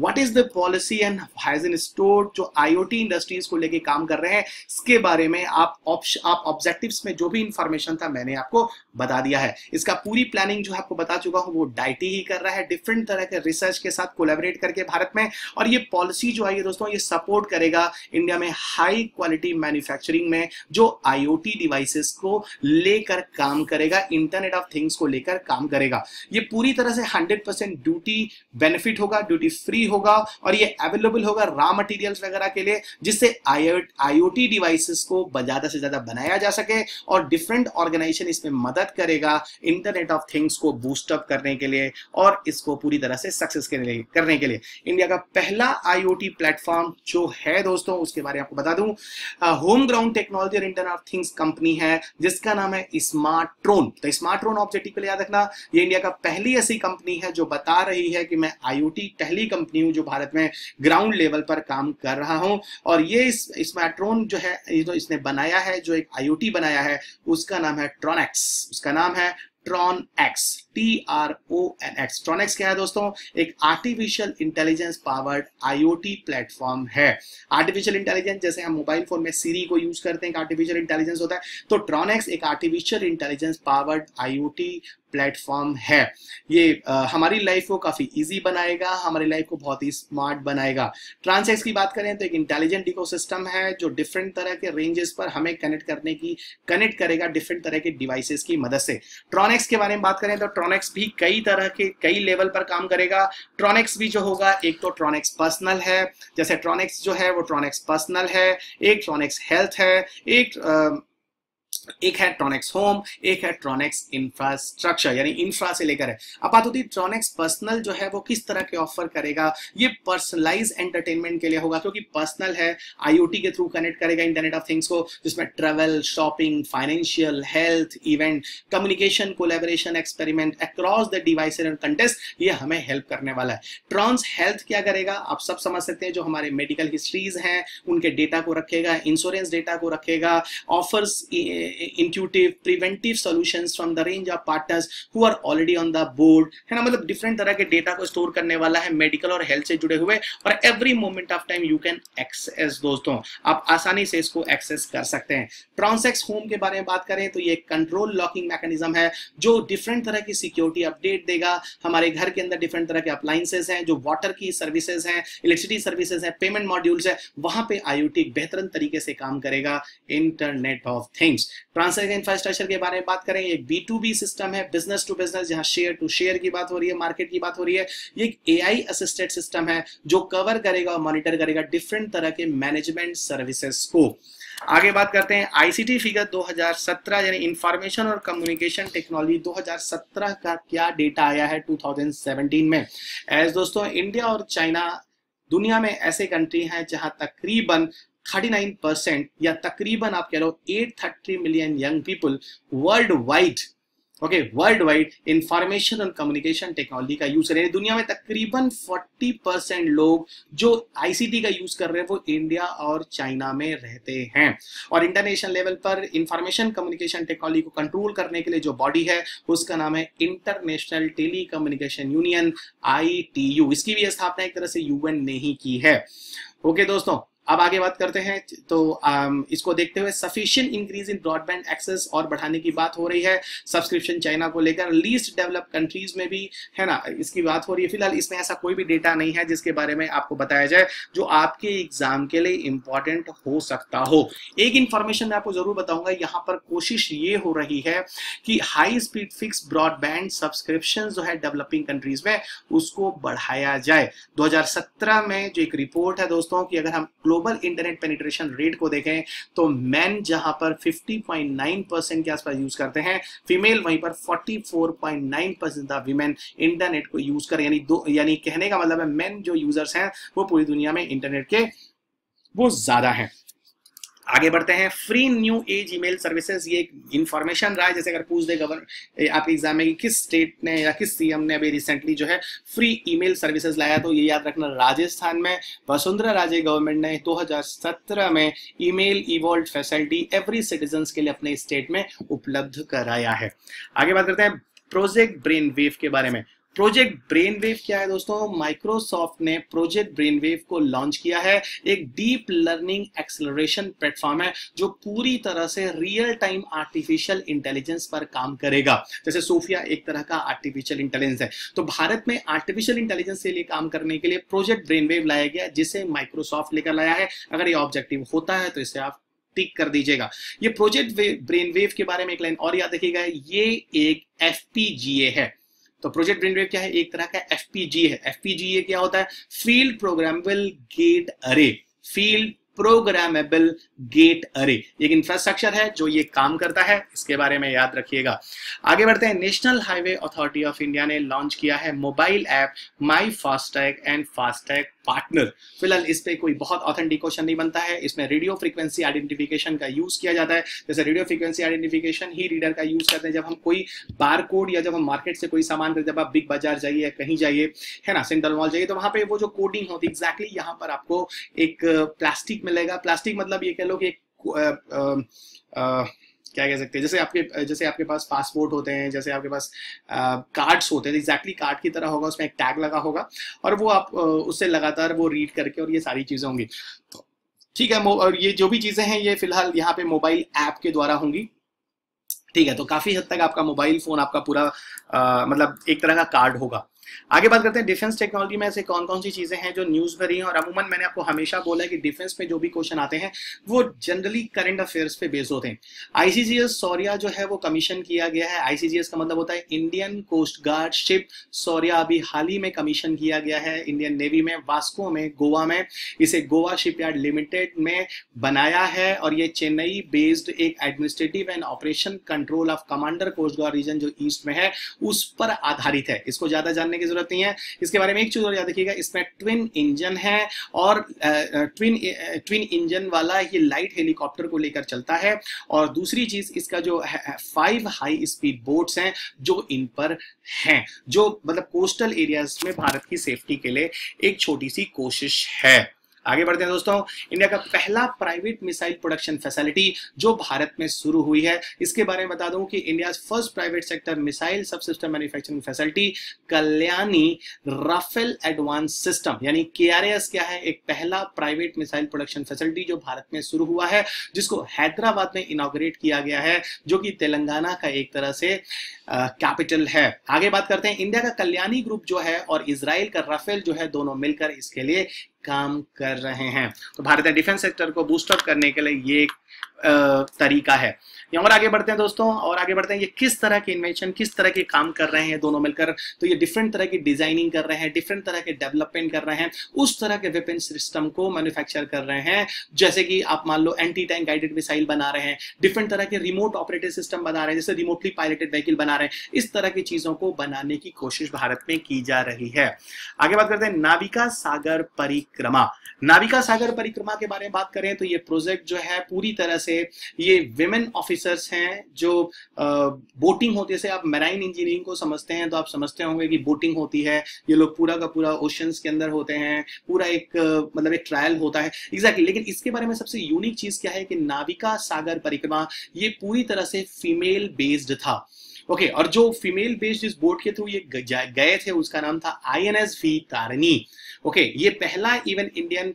What is the policy and has in store जो आईओटी इंडस्ट्रीज़ को लेकर काम कर रहे हैं, इसके बारे में आप आप आप ऑब्जेक्टिव्स में जो भी इंफॉर्मेशन था मैंने आपको बता दिया है। इसका पूरी प्लानिंग जो आपको बता चुका हूँ, वो डाइटी ही कर रहा है डिफरेंट तरह के रिसर्च के साथ कोलेबरेट करके भारत में। और ये पॉलिसी जो आई है दोस्तों, ये सपोर्ट करेगा इंडिया में हाई क्वालिटी मैन्युफैक्चरिंग में, जो आईओटी डिवाइसेस को लेकर काम करेगा इंटरनेट ऑफ़ थिंग्स को लेकर काम करेगा। ये पूरी तरह से 100% ड्यूटी बेनिफिट होगा ड्यूटी फ्री होगा, और ये अवेलेबल होगा रॉ मटेरियल्स वगैरह के लिए, जिससे आईओटी डिवाइसेस को ज़्यादा से ज़्यादा बनाया जा सके और डिफरेंट ऑर्गेनाइजेशन इसमें मदद करेगा इंटरनेट ऑफ़ थिंग्स को बूस्ट अप करने के लिए और इसको पूरी तरह से सक्सेस करने के लिए। इंडिया का पहला आईओटी प्लेटफॉर्म जो है दोस्तों, उसके बारे में आपको बता दूँ होम ग्राउंड टेक्नोलॉजी और इंटरनेट ऑफ़ थिंग्स कंपनी है, जिसका नाम है स्मार्ट ट्रोन तो स्मार्ट ट्रोन ऑब्जेक्टिव के लिए याद रखना, ये इंडिया का पहली ऐसी कंपनी है जो बता रही है कि मैं आईओटी पहली कंपनी हूँ जो भारत में ग्राउंड लेवल पर काम कर रहा हूँ। और ये स्मार्ट ट्रोन जो है इसने बनाया है, जो एक आईओटी बनाया है, उसका नाम है ट्रॉनेक्स उसका नाम है Tron X T R O N X Tronx क्या है दोस्तों? एक artificial intelligence powered IoT platform है। आर्टिफिशियल इंटेलिजेंस जैसे हम मोबाइल फ़ोन में सीरी को यूज़ करते हैं आर्टिफिशियल इंटेलिजेंस होता है तो ट्रॉनेक्स एक artificial intelligence powered IoT platform है। ये आ, हमारी लाइफ को काफ़ी इजी बनाएगा हमारी लाइफ को बहुत ही स्मार्ट बनाएगा। ट्रांसेक्स की बात करें तो एक इंटेलिजेंट इकोसिस्टम है जो डिफरेंट तरह के रेंजेस पर हमें कनेक्ट करने की कनेक्ट करेगा डिफरेंट तरह के डिवाइसेस की मदद से। ट्रॉनेक्स के बारे में बात करें तो ट्रॉनेक्स भी कई तरह के कई लेवल पर काम करेगा। ट्रॉनेक्स भी जो होगा एक तो ट्रॉनेक्स पर्सनल है जैसे ट्रॉनेक्स जो है वो ट्रॉनेक्स पर्सनल है एक ट्रॉनेक्स हेल्थ है एक एक है ट्रॉनिक्स होम एक है ट्रॉनिक्स इंफ्रास्ट्रक्चर यानी इंफ्रा से लेकर है। अब बात होती है ट्रॉनिक्स पर्सनल जो है वो किस तरह के ऑफ़र करेगा? ये पर्सनलाइज एंटरटेनमेंट के लिए होगा, क्योंकि पर्सनल है आईओटी के थ्रू कनेक्ट करेगा इंटरनेट ऑफ़ थिंग्स को, जिसमें travel shopping financial health event communication collaboration experiment across the device and contest ये हमें हेल्प करने वाला है। ट्रॉन्स हेल्थ क्या करेगा? आप सब समझ सकते हैं, जो हमारे मेडिकल हिस्ट्रीज हैं, उनके डेटा को रखेगा इंश्योरेंस डेटा को रखेगा offers intuitive, preventive solutions from the range of partners who are already on the board. है ना? मतलब डिफरेंट तरह के डेटा को स्टोर करने वाला है मेडिकल और हेल्थ से जुड़े हुए, और every moment of time you can access दोस्तों। आप आसानी से इसको एक्सेस कर सकते हैं। ट्रांसेक्स होम के बारे में बात करें तो ये कंट्रोल लॉकिंग मैकेनिज्म है, जो डिफरेंट तरह की सिक्योरिटी अपडेट देगा। हमारे घर के अंदर डिफरेंट तरह के अप्लाइंसेस हैं, जो वाटर की सर्विसेज़ हैं इलेक्ट्रिसिटी सर्विसेज़ हैं पेमेंट मॉड्यूल्स है, वहाँ पे आईओटी बेहतरीन तरीके से काम करेगा। Internet of things translation infrastructure के बारे में बात करें, ये बी टू बी सिस्टम है बिज़नेस टू बिज़नेस जहाँ शेयर टू शेयर की बात हो रही है मार्केट की बात हो रही है, ये एक एआई असिस्टेड सिस्टम है जो कवर करेगा और मॉनिटर करेगा डिफरेंट तरह के मैनेजमेंट सर्विसेज़ को। आगे बात करते हैं आईसीटी फिगर 2017 यानी इंफॉर्मेशन और कम्युनिकेशन टेक्नोलॉजी 2017 का क्या डेटा आया है 2017 में? एज दोस्तों इंडिया और चाइना दुनिया में ऐसे कंट्री हैं जहाँ तकरीबन 39 परसेंट या तकरीबन आप कह लो 830 million young people world wide okay world wide information and communication technology का यूज़ कर रहे हैं। दुनिया में तकरीबन 40 परसेंट लोग जो आईसीटी का यूज़ कर रहे हैं वो इंडिया और चाइना में रहते हैं। और इंटरनेशनल लेवल पर इंफॉर्मेशन कम्युनिकेशन टेक्नोलॉजी को कंट्रोल करने के लिए जो बॉडी है उसका नाम है इंटरनेशनल टेली कम्युनिकेशन यूनियन आई इसकी भी स्थापना एक तरह से यूएन ने ही की है। ओके okay, दोस्तों अब आगे बात करते हैं तो इसको देखते हुए sufficient increase in broadband access और बढ़ाने की बात हो रही है। सब्सक्रिप्शन चाइना को लेकर लीस्ट डेवलप कंट्रीज़ में भी, है ना, इसकी बात हो रही है। फ़िलहाल इसमें ऐसा कोई भी डेटा नहीं है जिसके बारे में आपको बताया जाए, जो आपके एग्ज़ाम के लिए इंपॉर्टेंट हो सकता हो। एक इंफॉर्मेशन मैं आपको ज़रूर बताऊँगा, यहाँ पर कोशिश ये हो रही है कि high speed fix broadband subscription जो है डेवलपिंग कंट्रीज़ में, उसको बढ़ाया जाए। दो हज़ार सत्रह में जो एक रिपोर्ट है दोस्तों की अगर हम ग्लोबल इंटरनेट पेनिट्रेशन रेट को देखें तो मैन जहाँ पर 50.9 परसेंट के आसपास यूज़ करते हैं, फीमेल वहीं पर 44.9 परसेंट वीमेन इंटरनेट को यूज़ कर, यानी दो, यानी कहने का मतलब है मैन जो यूज़र्स हैं, वो पूरी दुनिया में इंटरनेट के वो ज़्यादा हैं। आगे बढ़ते हैं। Free new age email services ये एक इंफॉर्मेशन रहा है, जैसे अगर पूछ दे गवर्न आपके एग्ज़ाम में कि किस स्टेट ने या किस सीएम ने अभी रिसेंटली जो है फ्री ईमेल सर्विसेज़ लाया तो ये याद रखना राजस्थान में, वसुंधरा राजे गवर्नमेंट ने 2017 में email evolve facility every citizen के लिए अपने स्टेट में उपलब्ध कराया है। आगे बात करते हैं प्रोजेक्ट ब्रेन वेव के बारे में। प्रोजेक्ट ब्रेन वेव क्या है दोस्तों? माइक्रोसॉफ्ट ने प्रोजेक्ट ब्रेन वेव को लॉन्च किया है। एक डीप लर्निंग एक्सलरेशन प्लेटफॉर्म है जो पूरी तरह से रियल टाइम आर्टिफिशियल इंटेलिजेंस पर काम करेगा। जैसे सोफिया एक तरह का आर्टिफिशियल इंटेलिजेंस है। तो भारत में आर्टिफिशियल इंटेलिजेंस के लिए काम करने के लिए प्रोजेक्ट ब्रेन वेव लाया गया जिसे माइक्रोसॉफ्ट लेकर लाया है। अगर ये ऑब्जेक्टिव होता है तो इसे आप टिक कर दीजिएगा। ये प्रोजेक्ट ब्रेन वेव के बारे में एक लाइन और याद रखिएगा। ये एक एफपीजीए है। तो प्रोजेक्ट ब्रेनवेव क्या है? एक तरह का एफपीजी है। एफपीजीए क्या होता है? Field programmable gate array field programmable gate array एक इंफ्रास्ट्रक्चर है जो ये काम करता है, इसके बारे में याद रखिएगा। आगे बढ़ते हैं। National highway authority of India ने लॉन्च किया है mobile app my FASTag and FASTag partner फ़िलहाल इस पे कोई बहुत ऑथेंटिकेशन नहीं बनता है। इसमें रेडियो फ्रीक्वेंसी आइडेंटिफिकेशन का यूज़ किया जाता है। जैसे रेडियो फ्रीक्वेंसी आइडेंटिफिकेशन ही रीडर का यूज़ करते हैं। जब हम कोई बार कोड या जब हम मार्केट से कोई सामान जब आप बिग बाज़ार जाइए या कहीं जाइए, है ना सेंट्रल मॉल जाइए तो वहाँ पे वो जो कोडिंग होती है एग्जैक्टली यहाँ पर आपको एक प्लास्टिक मिलेगा। प्लास्टिक मतलब ये कह लो कि एक क्या कह सकते हैं? जैसे आपके जैसे आपके पास पासपोर्ट होते हैं, जैसे आपके पास कार्ड्स होते हैं एग्जैक्टली तो कार्ड की तरह होगा, उसमें एक टैग लगा होगा, और वो आप उससे लगातार वो रीड करके और ये सारी चीज़ें होंगी। ठीक है और ये जो भी चीज़ें हैं, ये फ़िलहाल यहाँ पे मोबाइल ऐप के द्वारा होंगी। ठीक है तो काफ़ी हद तक आपका मोबाइल फ़ोन आपका पूरा मतलब एक तरह का कार्ड होगा। आगे बात करते हैं डिफेंस टेक्नोलॉजी में ऐसे कौन कौन सी चीज़ें हैं जो न्यूज़ में रही हैं? और अमूमन मैंने आपको हमेशा बोला है कि डिफेंस में जो भी क्वेश्चन आते हैं, वो जनरली करंट अफेयर्स पे बेस्ड होते हैं। आईसीजीएस सौर्या जो है, वो कमीशन किया गया है। आईसीजीएस का मतलब होता है Indian coast guard ship Saurya अभी हाल ही में कमीशन किया गया है इंडियन नेवी में वास्को में गोवा में। इसे गोवा शिपयार्ड लिमिटेड में बनाया है और ये चेन्नई बेस्ड एक administrative and operation control of commander coast guard region जो ईस्ट में है, उस पर आधारित है। इसको ज़्यादा जानने की ज़रूरत नहीं है। इसके बारे में एक चीज़ और याद रखिएगा, इसमें ट्विन इंजन है और ट्विन ट्विन इंजन वाला ये लाइट हेलीकॉप्टर को लेकर चलता है। और दूसरी चीज़, इसका जो फाइव हाई स्पीड बोट्स हैं, जो इन पर हैं, जो मतलब कोस्टल एरियाज़ में भारत की सेफ्टी के लिए एक छोटी सी कोशिश है। आगे बढ़ते हैं दोस्तों, इंडिया का पहला प्राइवेट मिसाइल प्रोडक्शन फैसिलिटी जो भारत में शुरू हुई है। इसके बारे में बता दूँ कि India first private sector missile sub system manufacturing facility Kalyani Rafael advance system यानी के क्या है? एक पहला प्राइवेट मिसाइल प्रोडक्शन फैसिलिटी जो भारत में शुरू हुआ है, जिसको हैदराबाद में इनोग्रेट किया गया है, जो कि तेलंगाना का एक तरह से कैपिटल है। आगे बात करते हैं, इंडिया का कल्याणी ग्रुप जो है और इसराइल का राफेल जो है, दोनों मिलकर इसके लिए काम कर रहे हैं। तो भारतीय डिफेंस सेक्टर को बूस्टअप करने के लिए ये एक तरीका है। और आगे बढ़ते हैं दोस्तों, और आगे बढ़ते हैं ये किस तरह के इन्वेंशन किस तरह के काम कर रहे हैं दोनों मिलकर। तो ये डिफरेंट तरह की डिज़ाइनिंग कर रहे हैं डिफरेंट तरह के डेवलपमेंट कर रहे हैं, उस तरह के वेपन सिस्टम को मैन्युफैक्चर कर रहे हैं। जैसे कि आप मान लो एंटी टैंक गाइडेड मिसाइल बना रहे हैं डिफरेंट तरह के रिमोट ऑपरेटिव सिस्टम बना रहे हैं, जैसे रिमोटली पायलटेड व्हीकल बना रहे हैं। इस तरह की चीज़ों को बनाने की कोशिश भारत में की जा रही है। आगे बात करते हैं नाविका सागर परिक्रमा। नाविका सागर परिक्रमा के बारे में बात करें तो ये प्रोजेक्ट जो है पूरी तरह से ये विमेन ऑफिसर्स हैं जो बोटिंग होती है। जैसे आप मेराइन इंजीनियरिंग को समझते हैं तो आप समझते होंगे कि बोटिंग होती है। ये लोग पूरा का पूरा ओशंस के अंदर होते हैं। पूरा एक मतलब एक ट्रायल होता है। एग्जैक्टली exactly, लेकिन इसके बारे में सबसे यूनिक चीज़ क्या है कि नाविका सागर परिक्रमा ये पूरी तरह से फीमेल बेस्ड था। ओके okay, और जो फीमेल बेस्ड इस बोट के थ्रू ये गए थे उसका नाम था I N S V Tarini okay okay, ये पहला इवन इंडियन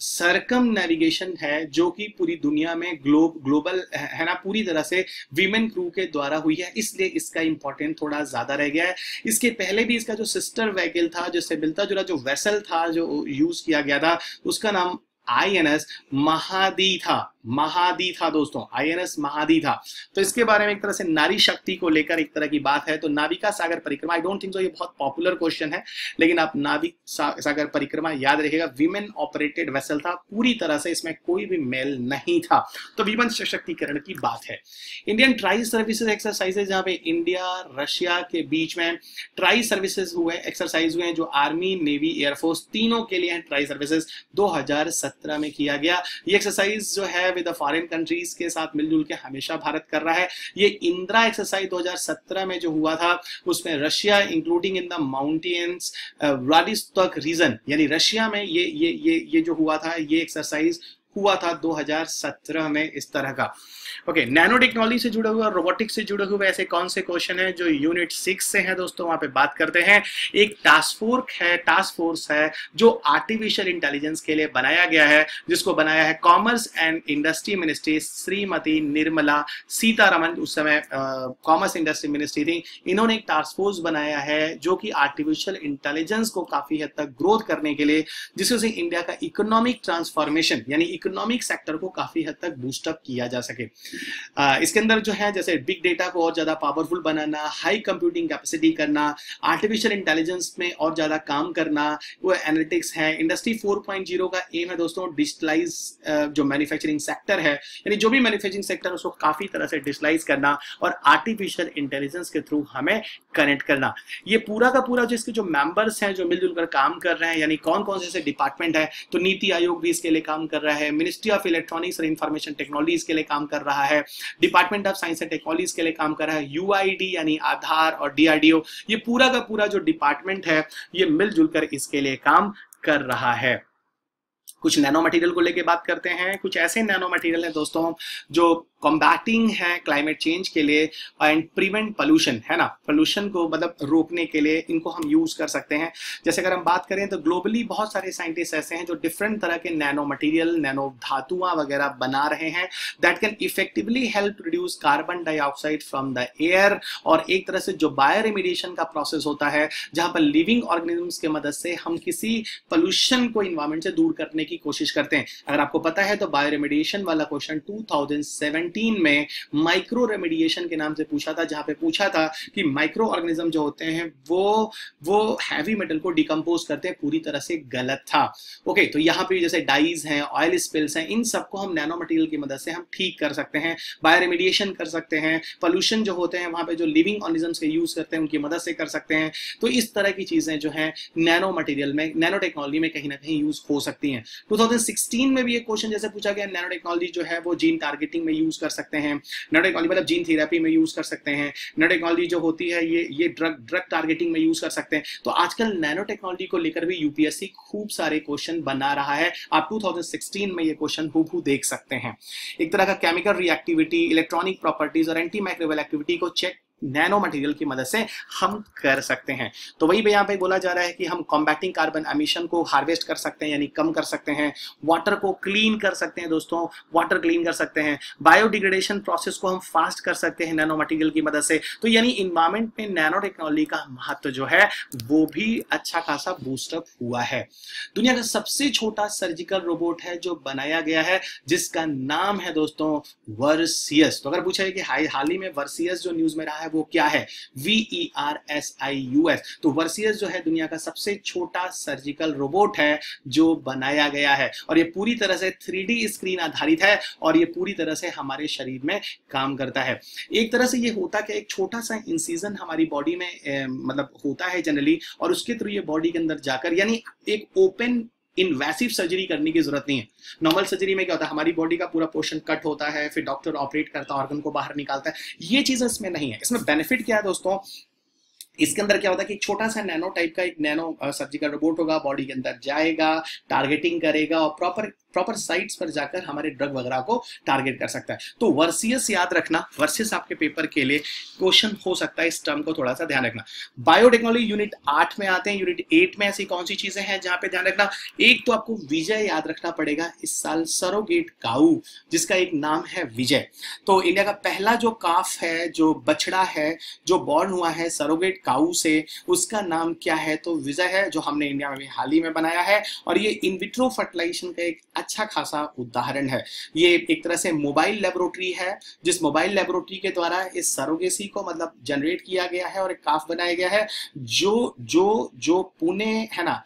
सरकम नेविगेशन है जो कि पूरी दुनिया में ग्लोब ग्लोबल है ना पूरी तरह से वीमेन क्रू के द्वारा हुई है इसलिए इसका इंपॉर्टेंट थोड़ा ज़्यादा रह गया है। इसके पहले भी इसका जो सिस्टर वैगल था जिससे मिलता जुला जो वेसल था जो यूज़ किया गया था उसका नाम आई एन एस महादी था। महादी था दोस्तों आईएनएस महादी था तो इसके बारे में एक तरह से नारी शक्ति को लेकर एक तरह की बात है। तो नाविका सागर परिक्रमा आई डोंट थिंक सो ये बहुत पॉपुलर क्वेश्चन है, लेकिन आप नाविक सागर परिक्रमा याद रखिएगा विमेन ऑपरेटेड वेसल था, पूरी तरह से इसमें कोई भी मेल नहीं था। तो विमन सशक्तिकरण की बात है। इंडियन ट्राई सर्विसेज़ एक्सरसाइजेज जहाँ पे इंडिया रशिया के बीच में ट्राई सर्विसेज़ हुए एक्सरसाइज हुए जो आर्मी नेवी एयरफोर्स तीनों के लिए ट्राई सर्विसेज़ 2017 में किया गया। ये एक्सरसाइज जो है विद फॉरेन कंट्रीज़ के साथ मिलजुल के हमेशा भारत कर रहा है। ये इंदिरा एक्सरसाइज 2017 में जो हुआ था, उसमें Russia including in the mountains Vladivostok region यानी रशिया में ये ये ये ये जो हुआ था, ये एक्सरसाइज हुआ था 2017 में इस तरह का। ओके नैनो टेक्नोलॉजी से जुड़े हुए और रोबोटिक्स से जुड़े हुए ऐसे कौन से क्वेश्चन है जो यूनिट सिक्स से है दोस्तों? वहाँ पे बात करते हैं। एक टास्क फोर्स है टास्क फोर्स है, जो आर्टिफिशियल इंटेलिजेंस के लिए बनाया गया है, जिसको बनाया है commerce and industry ministry Shrimati Nirmala Sitharaman. उस समय कॉमर्स इंडस्ट्री मिनिस्ट्री थी। इन्होंने एक टास्क फोर्स बनाया है जो कि आर्टिफिशियल इंटेलिजेंस को काफ़ी हद तक ग्रोथ करने के लिए, जिससे इंडिया का इकोनॉमिक ट्रांसफॉर्मेशन यानी इकोनॉमिक सेक्टर को काफ़ी हद तक बूस्टअप किया जा सके। इसके अंदर जो है, जैसे बिग डेटा को और ज़्यादा पावरफुल बनाना हाई कंप्यूटिंग कैपेसिटी करना आर्टिफिशियल इंटेलिजेंस में और ज़्यादा काम करना, वो एनालिटिक्स है। इंडस्ट्री 4.0 का एम है दोस्तों डिजिटलाइज जो मैन्युफैक्चरिंग सेक्टर है, यानी जो भी मैन्युफैक्चरिंग सेक्टर उसको काफ़ी तरह से डिजिटलाइज करना और आर्टिफिशियल इंटेलिजेंस के थ्रू हमें कनेक्ट करना। ये पूरा का पूरा जो इसके जो मेंबर्स हैं, जो मिलजुल कर काम कर रहे हैं, यानी कौन कौन से डिपार्टमेंट है तो नीति आयोग भी इसके लिए काम कर रहा है मिनिस्ट्री ऑफ़ इलेक्ट्रॉनिक्स और इंफॉर्मेशन टेक्नोलॉजीज़ के लिए काम कर रहा है department of science and technologies के लिए काम कर रहा है यूआईडी यानी आधार और डीआरडीओ ये पूरा का पूरा जो डिपार्टमेंट है, ये मिलजुल कर इसके लिए काम कर रहा है। कुछ नैनो मटेरियल को लेके बात करते हैं, कुछ ऐसे नैनो मटेरियल हैं दोस्तों, जो कॉम्बैटिंग है क्लाइमेट चेंज के लिए एंड प्रिवेंट पोल्यूशन है ना? पोल्यूशन को मतलब रोकने के लिए इनको हम यूज़ कर सकते हैं। जैसे अगर हम बात करें तो ग्लोबली बहुत सारे साइंटिस्ट ऐसे हैं जो डिफरेंट तरह के नैनो मटेरियल नैनो धातुआ वगैरह बना रहे हैं that can effectively help produce carbon dioxide from the air और एक तरह से जो बायो रेमिडिएशन का प्रोसेस होता है, जहाँ पर लिविंग ऑर्गेनिजम्स के मदद से हम किसी पोल्यूशन को इन्वायरमेंट से दूर करने की कोशिश करते हैं। अगर आपको पता है तो बायो रेमिडिएशन वाला क्वेश्चन 2017 2019 में माइक्रो रेमेडिएशन के नाम से पूछा था, जहाँ पे पूछा था कि माइक्रो ऑर्गेनिज्म जो होते हैं, वो वो हैवी मेटल को डिकम्पोज करते हैं, पूरी तरह से गलत था। ओके तो यहाँ पे जैसे डाइज हैं ऑयल स्पिल्स हैं, इन सबको हम नैनो मटेरियल की मदद से हम ठीक कर सकते हैं बायो रेमेडिएशन कर सकते हैं पॉल्यूशन जो होते हैं, वहाँ पे जो लिविंग ऑर्गेनिजम्स के यूज़ करते हैं, उनकी मदद से कर सकते हैं। तो इस तरह की चीज़ें जो है नैनो मटेरियल में नैनो टेक्नोलॉजी में कहीं ना कहीं यूज़ हो सकती हैं। 2016 में भी एक क्वेश्चन जैसे पूछा गया नैनो टेक्नोलॉजी जो है, वो जीन टारगेटिंग में यूज़ कर सकते हैं। नडेकॉली मतलब जीन थेरेपी में यूज़ कर सकते हैं। नडेकॉली जो होती है, ये ये ड्रग ड्रग टारगेटिंग में यूज़ कर सकते हैं। तो आजकल नैनो टेक्नोलॉजी को लेकर भी यूपीएससी खूब सारे क्वेश्चन बना रहा है। आप 2016 में ये क्वेश्चन हु देख सकते हैं। एक तरह का केमिकल रिएक्टिविटी इलेक्ट्रॉनिक प्रॉपर्टीज़ और एंटी माइक्रोवेल एक्टिविटी को चेक नैनो मटेरियल की मदद से हम कर सकते हैं। तो वही पे यहाँ पे बोला जा रहा है कि हम कॉम्बैटिंग कार्बन एमिशन को हार्वेस्ट कर सकते हैं, यानी कम कर सकते हैं वाटर को क्लीन कर सकते हैं दोस्तों वाटर क्लीन कर सकते हैं बायोडिग्रेडेशन प्रोसेस को हम फास्ट कर सकते हैं नैनो मटेरियल की मदद से। तो यानी इन्वायरमेंट में नैनो टेक्नोलॉजी का महत्व जो है, वो भी अच्छा खासा बूस्टअप हुआ है। दुनिया का सबसे छोटा सर्जिकल रोबोट है जो बनाया गया है, जिसका नाम है दोस्तों वर्सियस तो अगर पूछा है कि हाल ही में वर्सियस जो न्यूज़ में रहा है वो क्या है? V E R S I U S तो वर्सियस जो है दुनिया का सबसे छोटा सर्जिकल रोबोट है जो बनाया गया है। और ये पूरी तरह से थ्री स्क्रीन आधारित है और ये पूरी तरह से हमारे शरीर में काम करता है। एक तरह से ये होता कि एक छोटा सा इंसीजन हमारी बॉडी में ए, मतलब होता है जनरली और उसके थ्रू ये बॉडी के अंदर जाकर यानी एक ओपन इन्वेसिव सर्जरी करने की ज़रूरत नहीं है। नॉर्मल सर्जरी में क्या होता है? हमारी बॉडी का पूरा पोर्शन कट होता है, फिर डॉक्टर ऑपरेट करता है ऑर्गन को बाहर निकालता है। ये चीज़ इसमें नहीं है। इसमें बेनिफिट क्या है दोस्तों? इसके अंदर क्या होता है कि छोटा सा नैनो टाइप का एक नैनो सर्जिकल रोबोट होगा बॉडी के अंदर जाएगा टारगेटिंग करेगा और प्रॉपर प्रॉपर साइट्स पर जाकर हमारे ड्रग वगैरह को टारगेट कर सकता है। तो वर्सियस याद रखना वर्सियस आपके पेपर के लिए क्वेश्चन हो सकता है, इस टर्म को थोड़ा सा ध्यान रखना। बायोटेक्नोलॉजी यूनिट आठ में आते हैं यूनिट एट में ऐसी कौन सी चीज़ें हैं जहाँ पे ध्यान रखना। एक तो आपको विजय याद रखना पड़ेगा इस साल, सरोगेट काऊ, जिसका एक नाम है विजय। तो इंडिया का पहला जो काफ है, जो बछड़ा है, जो बॉर्न हुआ है सरोगेट काऊ से, उसका नाम क्या है? तो विजय है, जो हमने इंडिया में हाल ही में बनाया है। और ये इनविट्रो फर्टिलाइजेशन का एक अच्छा खासा उदाहरण है। ये एक तरह से मोबाइल लेबोरेटरी है, जिस मोबाइल लेबोरेटरी के द्वारा इस सरोगेसी को मतलब जनरेट किया गया है और एक काफ बनाया गया है, जो जो जो पुणे, है ना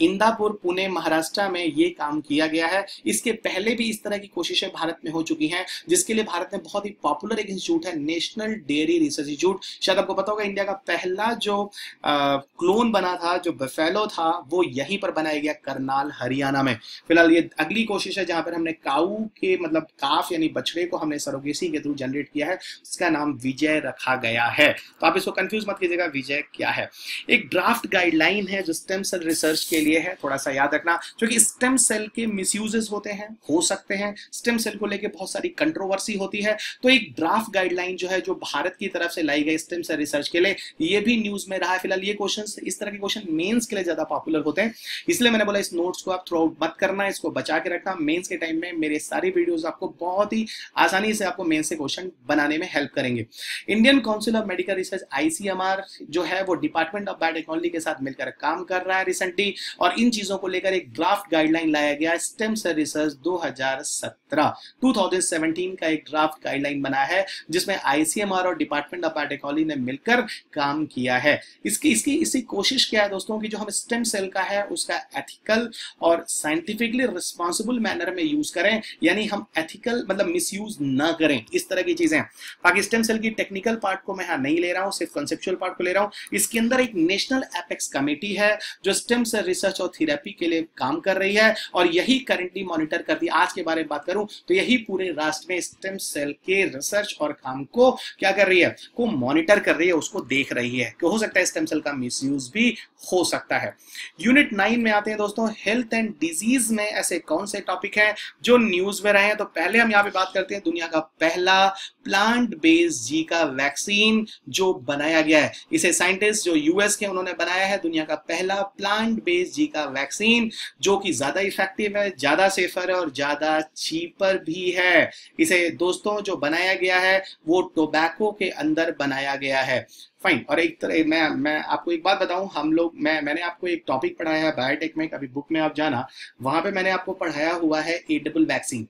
इंदापुर, पुणे, महाराष्ट्र में ये काम किया गया है। इसके पहले भी इस तरह की कोशिशें भारत में हो चुकी हैं, जिसके लिए भारत में बहुत ही पॉपुलर एक इंस्टीट्यूट है नेशनल डेयरी रिसर्च इंस्टीट्यूट शायद आपको पता होगा इंडिया का पहला जो क्लोन बना था, जो बफेलो था, वो यहीं पर बनाया गया, करनाल, हरियाणा में। फ़िलहाल ये अगली अगली कोशिश है जहाँ पर हमने काऊ के मतलब काफ यानी बछड़े को हमने सरोगेसी के थ्रू जनरेट किया है उसका नाम विजय रखा गया है। तो आप इसको कंफ्यूज मत कीजिएगा, विजय क्या है? एक ड्राफ्ट गाइडलाइन है जो स्टेम सेल रिसर्च के लिए है, थोड़ा सा याद रखना, क्योंकि स्टेम सेल के मिसयूजेस होते हैं, हो सकते हैं। स्टेम सेल को लेकर बहुत सारी कंट्रोवर्सी होती है। तो एक ड्राफ्ट गाइडलाइन जो है, जो भारत की तरफ़ से लाई गई स्टेम सेल रिसर्च के लिए, ये भी न्यूज़ में रहा है। फ़िलहाल ये क्वेश्चन इस तरह के क्वेश्चन मेन्स के लिए ज़्यादा पॉपुलर होते हैं। इसलिए मैंने बोला, इस नोट्स को आप थ्रो मत करना, इसको बचा के रखना मेंस के टाइम में मेरे सारी वीडियोस आपको बहुत ही आसानी से आपको मेंस से क्वेश्चन बनाने में हेल्प करेंगे। Indian council of medical research ICMR जो है, वो डिपार्टमेंट ऑफ़ बायोटेक्नोलॉजी के साथ मिलकर काम कर रहा है रिसेंटली और इन चीज़ों को लेकर एक ड्राफ्ट गाइडलाइन लाया गया स्टेम सेल रिसर्च 2017 2017 का एक ड्राफ्ट गाइडलाइन बनाया है, जिसमें आईसीएमआर और डिपार्टमेंट ऑफ़ बायोटेक्नोलॉजी ने मिलकर काम किया है। इसकी इसकी इसी कोशिश क्या है दोस्तों की जो हम स्टेम सेल का है, उसका एथिकल और साइंटिफिकली रिस्पॉन्सिबल मैनर में यूज़ करें, यानी हम एथिकल मतलब मिसयूज ना करें। इस तरह की चीज़ें बाकी स्टेम सेल की टेक्निकल पार्ट को मैं यहाँ नहीं ले रहा हूँ, सिर्फ़ कंसेप्चुअल पार्ट को ले रहा हूँ। इसके अंदर एक नेशनल एपेक्स कमेटी है, जो स्टेम सेल रिसर्च और थेरेपी के लिए काम कर रही है, और यही करेंटली मॉनिटर करती है। आज के बारे में बात करूँ तो यही पूरे राष्ट्र में स्टेम सेल के रिसर्च और काम को क्या कर रही है? को मॉनिटर कर रही है, उसको देख रही है। हो सकता है स्टेम सेल का मिस भी हो सकता है। यूनिट नाइन में आते हैं दोस्तों। हेल्थ एंड डिज़ीज़ में ऐसे कौन से टॉपिक है जो न्यूज़ में रहे हैं? तो पहले हम यहाँ पे बात करते हैं दुनिया का पहला प्लांट बेस्ड जी का वैक्सीन जो बनाया गया है। इसे साइंटिस्ट जो यूएस के उन्होंने बनाया है, दुनिया का पहला प्लांट बेस्ड जी का वैक्सीन जो कि ज़्यादा इफ़ेक्टिव है, ज़्यादा सेफर है और ज़्यादा चीपर भी है। इसे दोस्तों जो बनाया गया है, वो टोबैको के अंदर बनाया गया है। फाइन और एक तरह मैं मैं आपको एक बात बताऊँ, हम लोग, मैं, मैंने आपको एक टॉपिक पढ़ाया है बायोटेक में कभी बुक में आप जाना, वहाँ पे मैंने आपको पढ़ाया हुआ है a double vaccine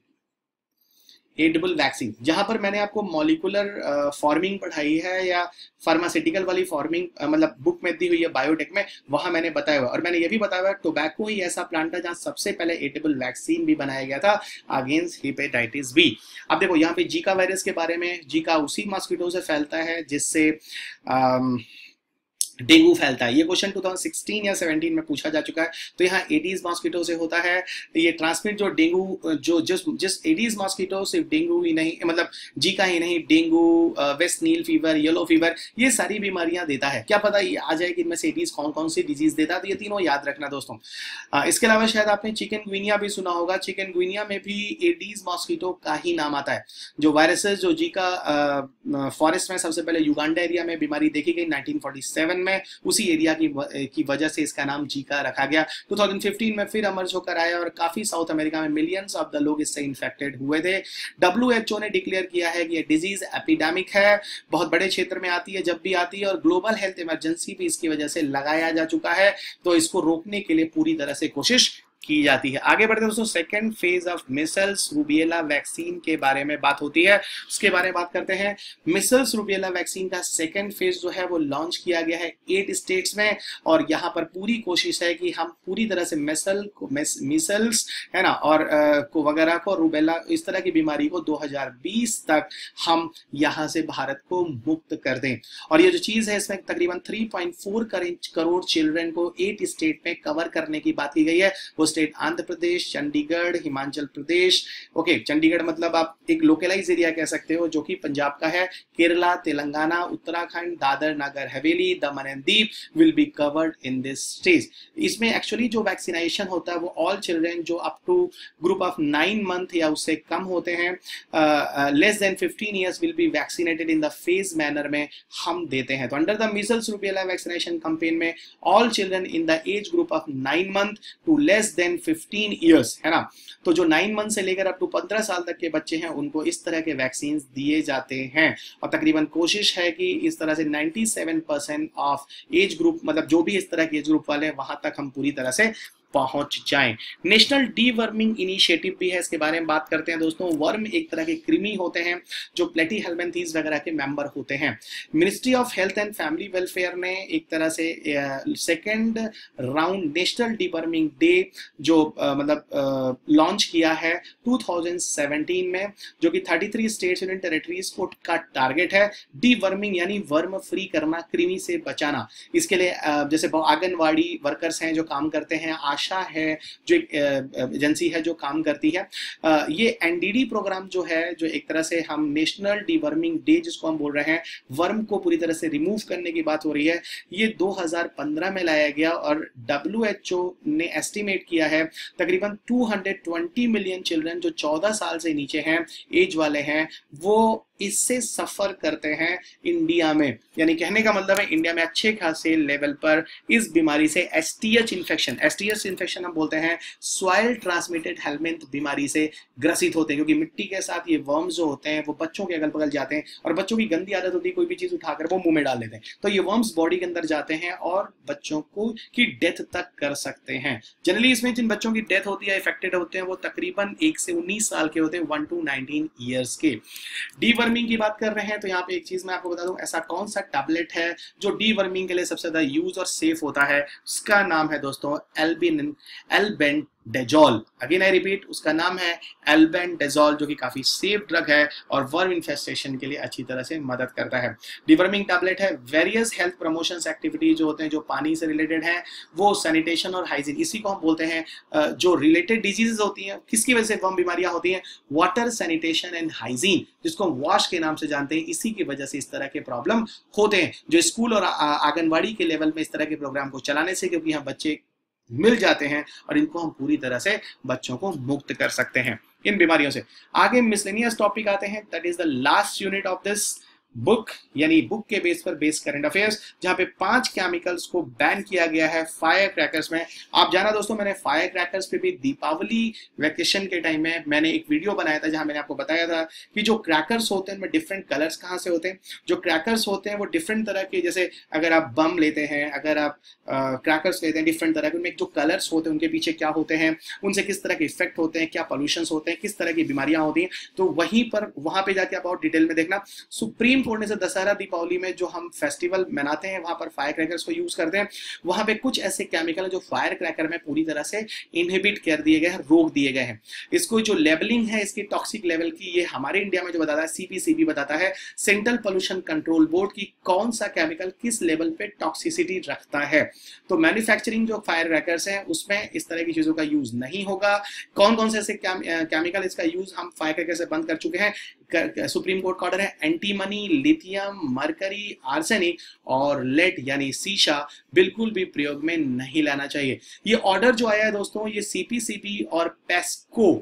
edible vaccine जहाँ पर मैंने आपको मॉलिकुलर फॉर्मिंग पढ़ाई है या फार्मास्यूटिकल वाली फॉर्मिंग मतलब बुक में दी हुई है बायोटेक में, वहाँ मैंने बताया हुआ और मैंने ये भी बताया हुआ टोबैको ही ऐसा प्लांट था जहाँ सबसे पहले एडेबल वैक्सीन भी बनाया गया था अगेंस्ट हिपेटाइटिस बी अब देखो, यहाँ पे जीका वायरस के बारे में जीका उसी मॉस्किटो से फैलता है जिससे डेंगू फैलता है। ये क्वेश्चन 2016 या 17 में पूछा जा चुका है। तो यहाँ एडीज मॉस्किटो से होता है। ये ट्रांसमिट जो डेंगू, जो जिस जिस एडीज मॉस्किटो सिर्फ़ डेंगू ही नहीं मतलब जी का ही नहीं, dengue West Nile fever yellow fever ये सारी बीमारियाँ देता है। क्या पता ये आ जाए कि इनमें से एडीज कौन कौन सी डिज़ीज़ देता है तो ये तीनों याद रखना दोस्तों। इसके अलावा शायद आपने चिकन ग्विनिया भी सुना होगा। चिकन ग्विनिया में भी एडीज मॉस्किटो का ही नाम आता है। जो वायरसेस जो जी का फॉरेस्ट में सबसे पहले युगांडा एरिया में बीमारी देखी गई नाइनटीन उसी एरिया की की वजह से इसका नाम जीका रखा गया। 2015 में फिर अमर्ज होकर आया और काफ़ी साउथ अमेरिका में मिलियंस ऑफ़ द लोग इससे इन्फेक्टेड हुए थे। डब्ल्यू ने डिक्लेयर किया है कि यह डिज़ीज़ एपिडेमिक है, बहुत बड़े क्षेत्र में आती है, जब भी आती है और ग्लोबल हेल्थ इमरजेंसी भी इसकी वजह से लगाया जा चुका है। तो इसको रोकने के लिए पूरी तरह से कोशिश की जाती है। आगे बढ़ते दोस्तों second phase of measles rubella vaccine के बारे में बात होती है। उसके बारे में बात करते हैं। मिसल्स रूबियला वैक्सीन का सेकेंड फ़ेज़ जो है, वो लॉन्च किया गया है एट स्टेट्स में और यहाँ पर पूरी कोशिश है कि हम पूरी तरह से मिसल मिसल्स है ना, और को वगैरह को रूबेला इस तरह की बीमारी को 2020 तक हम यहाँ से भारत को मुक्त कर दें। और ये जो चीज़ है, इसमें तकरीबन 3.4 करोड़ चिल्ड्रन को एट स्टेट में कवर करने की बात की गई है। वो स्टेट आंध्र प्रदेश चंडीगढ़ हिमाचल प्रदेश ओके चंडीगढ़ मतलब आप एक लोकलाइज एरिया कह सकते हो, जो कि पंजाब का है। Kerala Telangana Uttarakhand Dadar, Nagar, Haveli, Daman and Diu will be covered in this stage इसमें एक्चुअली जो वैक्सीनेशन होता है, वो ऑल चिल्ड्रेन जो up to group of nine month या उससे कम होते हैं less than fifteen years will be vaccinated in the phase manner में हम देते हैं। तो under the measles rubella vaccination campaign में all children in the age group of nine month to less than than fifteen years है ना? तो जो नाइन मंथ से लेकर अप टू पंद्रह साल तक के बच्चे हैं, उनको इस तरह के वैक्सीन दिए जाते हैं। और तकरीबन कोशिश है कि इस तरह से 97 परसेंट ऑफ़ एज ग्रुप मतलब जो भी इस तरह के एज ग्रुप वाले हैं, वहाँ तक हम पूरी तरह से पहुँच जाएँ। नेशनल डी वर्मिंग इनिशिएटिव भी है इसके बारे में बात करते हैं दोस्तों। वर्म एक तरह के कृमि होते हैं जो प्लेटी हेलमेंथीज वगैरह के मेंबर होते हैं। Ministry of health and family welfare ने एक तरह से second round national deworming day जो आ, मतलब लॉन्च किया है 2017 में जो कि 33 स्टेट्स यूनियन टेरिटरीज को का टारगेट है। डी वर्मिंग यानी वर्म फ्री करना कृमि से बचाना। इसके लिए जैसे आंगनवाड़ी वर्कर्स हैं जो काम करते हैं आशा आशा है, जो एक एजेंसी है जो काम करती है। ये एनडीडी प्रोग्राम जो है, जो एक तरह से हम नेशनल डिवर्मिंग डे जिसको हम बोल रहे हैं वर्म को पूरी तरह से रिमूव करने की बात हो रही है। ये 2015 में लाया गया और डब्ल्यू ने एस्टिमेट किया है, तकरीबन 220 मिलियन चिल्ड्रन जो 14 साल से नीचे हैं एज वाले हैं, वो इससे सफ़र करते हैं इंडिया में। यानी कहने का मतलब है इंडिया में अच्छे खासे लेवल पर इस बीमारी से एसटीएच इन्फेक्शन एच इन्फेक्शन हम बोलते हैं सॉइल ट्रांसमिटेड हेलमेंथ बीमारी से ग्रसित होते हैं। क्योंकि मिट्टी के साथ ये वर्म्स जो होते हैं, वो बच्चों के अगल बगल जाते हैं और बच्चों की गंदी आदत होती है, कोई भी चीज़ उठाकर वो मुँह में डाल लेते हैं। तो ये वर्म्स बॉडी के अंदर जाते हैं और बच्चों को की डेथ तक कर सकते हैं। जनरली इसमें जिन बच्चों की डेथ होती है इफेक्टेड होते हैं, वो तकरीबन एक से उन्नीस साल के होते हैं वन टू नाइनटीन ईयर्स के। डीवर्मिंग की बात कर रहे हैं तो यहाँ पे एक चीज़ मैं आपको बता दूँ, ऐसा कौन सा टैबलेट है जो डीवर्मिंग के लिए सबसे ज़्यादा यूज़ और सेफ़ होता है? उसका नाम है दोस्तों एल्बिन एलबेंट डेजॉल अगेन आई रिपीट उसका नाम है एल्बेन डेजॉल जो कि काफ़ी सेफ़ ड्रग है और वर्म इन्फेस्टेशन के लिए अच्छी तरह से मदद करता है। डिवर्मिंग टैबलेट है। वेरियस हेल्थ प्रमोशन एक्टिविटी जो होते हैं, जो पानी से रिलेटेड है, वो सैनिटेशन और हाइजीन इसी को हम बोलते हैं जो रिलेटेड डिजीजेज होती हैं, किसकी वजह से वर्म बीमारियाँ होती हैं? वाटर सैनिटेशन एंड हाइजीन जिसको हम वॉश के नाम से जानते हैं, इसी की वजह से इस तरह के प्रॉब्लम होते हैं। जो स्कूल और आंगनबाड़ी के लेवल में इस तरह के प्रोग्राम को चलाने से, क्योंकि यहाँ बच्चे मिल जाते हैं और इनको हम पूरी तरह से बच्चों को मुक्त कर सकते हैं इन बीमारियों से। आगे मिसलेनियस टॉपिक आते हैं। That is the last unit of this book यानी बुक के बेस पर बेस करंट अफेयर्स जहाँ पे पाँच केमिकल्स को बैन किया गया है फायर क्रैकर्स में। आप जाना दोस्तों, मैंने फायर क्रैकर्स पे भी दीपावली वैकेशन के टाइम में मैंने एक वीडियो बनाया था, जहाँ मैंने आपको बताया था कि जो क्रैकर्स होते हैं, उनमें डिफरेंट कलर्स कहाँ से होते हैं। जो क्रैकर्स होते हैं, वो डिफरेंट तरह के, जैसे अगर आप बम लेते हैं, अगर आप क्रैकर्स लेते हैं डिफरेंट तरह के, उनमें जो कलर्स होते हैं, उनके पीछे क्या होते हैं, उनसे किस तरह के इफ़ेक्ट होते हैं, क्या पॉल्यूशन होते हैं, किस तरह की बीमारियाँ होती हैं तो वहीं पर, वहाँ पे जाके आप और डिटेल में देखना। सुप्रीम कोर्ट ने दशहरा, दीपावली में जो हम फेस्टिवल मनाते हैं, वहाँ पर फायर क्रैकर्स को यूज़ करते हैं, वहाँ पे कुछ ऐसे केमिकल है जो फायर क्रैकर में पूरी तरह से इनहिबिट कर दिए गए हैं, रोक दिए गए हैं। इसको जो लेवलिंग है, इसकी टॉक्सिक लेवल की, ये हमारे इंडिया में जो बताता है सीपीसीबी बताता है सेंट्रल पोल्यूशन कंट्रोल बोर्ड की कौन सा केमिकल किस लेवल पे टॉक्सिसिटी रखता है? तो मैन्युफैक्चरिंग जो फायर क्रैकर्स है, उसमें इस तरह की चीज़ों का यूज़ नहीं होगा। कौन कौन से ऐसे केमिकल इसका यूज़ हम फायर क्रैकर से बंद कर चुके हैं? सुप्रीम कोर्ट का ऑर्डर है एंटीमनी लिथियम मरकरी आर्सेनिक और लेट यानी सीशा बिल्कुल भी प्रयोग में नहीं लाना चाहिए। ये ऑर्डर जो आया है दोस्तों, ये सीपीसीपी और पेस्को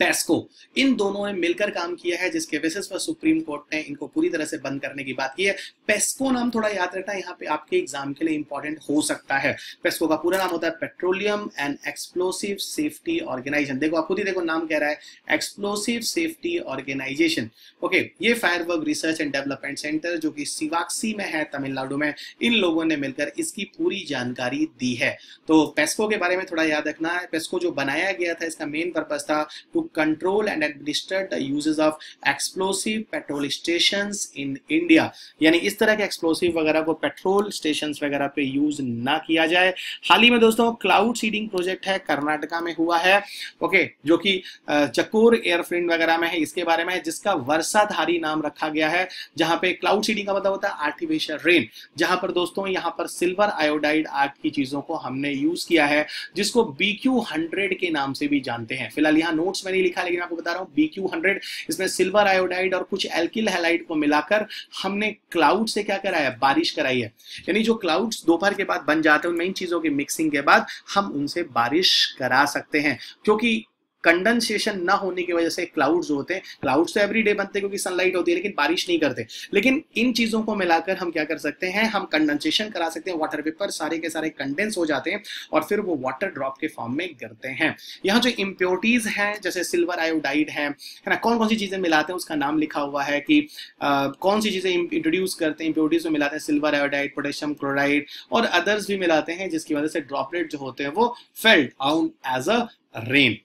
पेस्को इन दोनों ने मिलकर काम किया है, जिसके बेसिस पर सुप्रीम कोर्ट ने इनको पूरी तरह से बंद करने की बात की है। पेस्को नाम थोड़ा याद रखना, यहाँ पे आपके एग्ज़ाम के लिए इंपॉर्टेंट हो सकता है। पेस्को का पूरा नाम होता है petroleum and explosive safety organisation देखो, आप खुद ही देखो नाम कह रहा है। एक्सप्लोसिव सेफ्टी ऑर्गेनाइजेशन ओके ये firework research and development centre जो कि सिवाक्सी में है, तमिलनाडु में, इन लोगों ने मिलकर इसकी पूरी जानकारी दी है। तो पेस्को के बारे में थोड़ा याद रखना है। पेस्को जो बनाया गया था, इसका मेन पर्पज था to control and administer the uses of explosive petrol stations in India. यानी इस तरह के एक्सप्लोसिव वगैरह को पेट्रोल स्टेशन वगैरह पे यूज़ ना किया जाए। हाल ही में दोस्तों क्लाउड सीडिंग प्रोजेक्ट है, कर्नाटका में हुआ है। ओके जो कि चकोर एयरफ्रेंड वगैरह में है, इसके बारे में जिसका वर्षाधारी नाम रखा गया है, जहाँ पे क्लाउड सीडिंग का मतलब होता है आर्टिफिशियल रेन जहाँ पर दोस्तों, यहाँ पर सिल्वर आयोडाइड आर्ट की चीज़ों को हमने यूज़ किया है, जिसको बीक्यू हंड्रेड के नाम से भी जानते हैं। फ़िलहाल यहाँ नोट्स में नहीं लिखा, लेकिन आपको बता रहा हूँ बीक्यू हंड्रेड इसमें सिल्वर आयोडाइड और कुछ एल्किल हेलाइड को मिलाकर हमने क्लाउड से क्या कराया? बारिश कराई है। यानी जो क्लाउड्स दोपहर के बाद बन जाते हैं, उनमें इन चीज़ों की मिक्सिंग के बाद हम उनसे बारिश करा सकते हैं। क्योंकि कंडेंसेशन ना होने की वजह से क्लाउड्स होते हैं क्लाउड्स तो एवरी डे बनते हैं क्योंकि सनलाइट होती है लेकिन बारिश नहीं करते। लेकिन इन चीज़ों को मिलाकर हम क्या कर सकते हैं हम कंडेंसेशन करा सकते हैं वाटर पेपर सारे के सारे कंडेंस हो जाते हैं और फिर वो वाटर ड्रॉप के फॉर्म में गिरते हैं। यहाँ जो इम्प्योरिटीज हैं जैसे सिल्वर आयोडाइड है ना कौन कौन सी चीज़ें मिलाते हैं उसका नाम लिखा हुआ है कि आ, कौन सी चीज़ें इंट्रोड्यूस करते हैं इम्प्योरिटीज में मिलाते हैं सिल्वर आयोडाइड पोटेशियम क्लोराइड और अदर्स भी मिलाते हैं जिसकी वजह से ड्रॉपलेट जो होते हैं वो failed out as a rain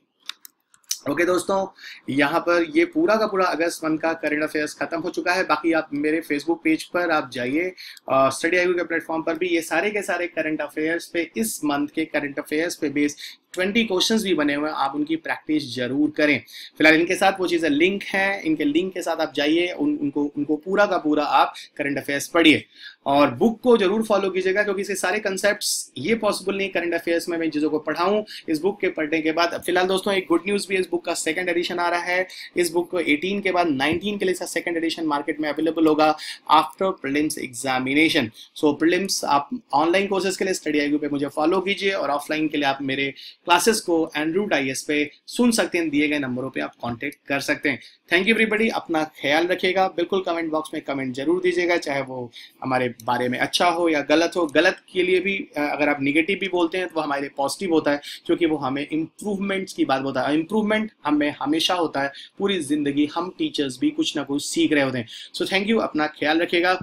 okay okay, दोस्तों यहाँ पर ये पूरा का पूरा अगस्त मंथ का करेंट अफेयर्स खत्म हो चुका है। बाकी आप मेरे फेसबुक पेज पर आप जाइए स्टडी आई के प्लेटफॉर्म पर भी ये सारे के सारे करंट अफेयर्स पे इस मंथ के करंट अफेयर्स पे बेस्ड ट्वेंटी क्वेश्चंस भी बने हुए हैं आप उनकी प्रैक्टिस ज़रूर करें। फ़िलहाल इनके साथ वो चीज़ें लिंक हैं इनके लिंक के साथ आप जाइए उन, उनको उनको पूरा का पूरा आप करंट अफेयर्स पढ़िए। और बुक को ज़रूर फॉलो कीजिएगा क्योंकि इसके सारे कंसेप्ट ये पॉसिबल नहीं करंट अफेयर्स में मैं चीज़ों को पढ़ाऊं इस बुक के पढ़ने के बाद। फ़िलहाल दोस्तों एक गुड न्यूज़ भी इस बुक का सेकंड एडिशन आ रहा है। इस बुक को 18 के बाद 19 के लिए इसका सेकंड एडिशन मार्केट में अवेलेबल होगा after prelims examination so prelims आप ऑनलाइन कोर्सेज के लिए स्टडी आई पे मुझे फॉलो कीजिए और ऑफलाइन के लिए आप मेरे क्लासेस को एंड्रू डाइस पे सुन सकते हैं, दिए गए नंबरों पे आप कांटेक्ट कर सकते हैं। थैंक यू एवरीबडी अपना ख्याल रखिएगा। बिल्कुल कमेंट बॉक्स में कमेंट ज़रूर दीजिएगा, चाहे वो हमारे बारे में अच्छा हो या गलत हो। गलत के लिए भी अगर आप निगेटिव भी बोलते हैं तो वो हमारे लिए पॉजिटिव होता है, क्योंकि वो हमें इम्प्रूवमेंट्स की बात होता है। इम्प्रूवमेंट हमें हमेशा होता है, पूरी ज़िंदगी हम टीचर्स भी कुछ ना कुछ सीख रहे होते हैं। सो थैंक यू अपना ख्याल रखिएगा।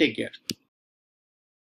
Take care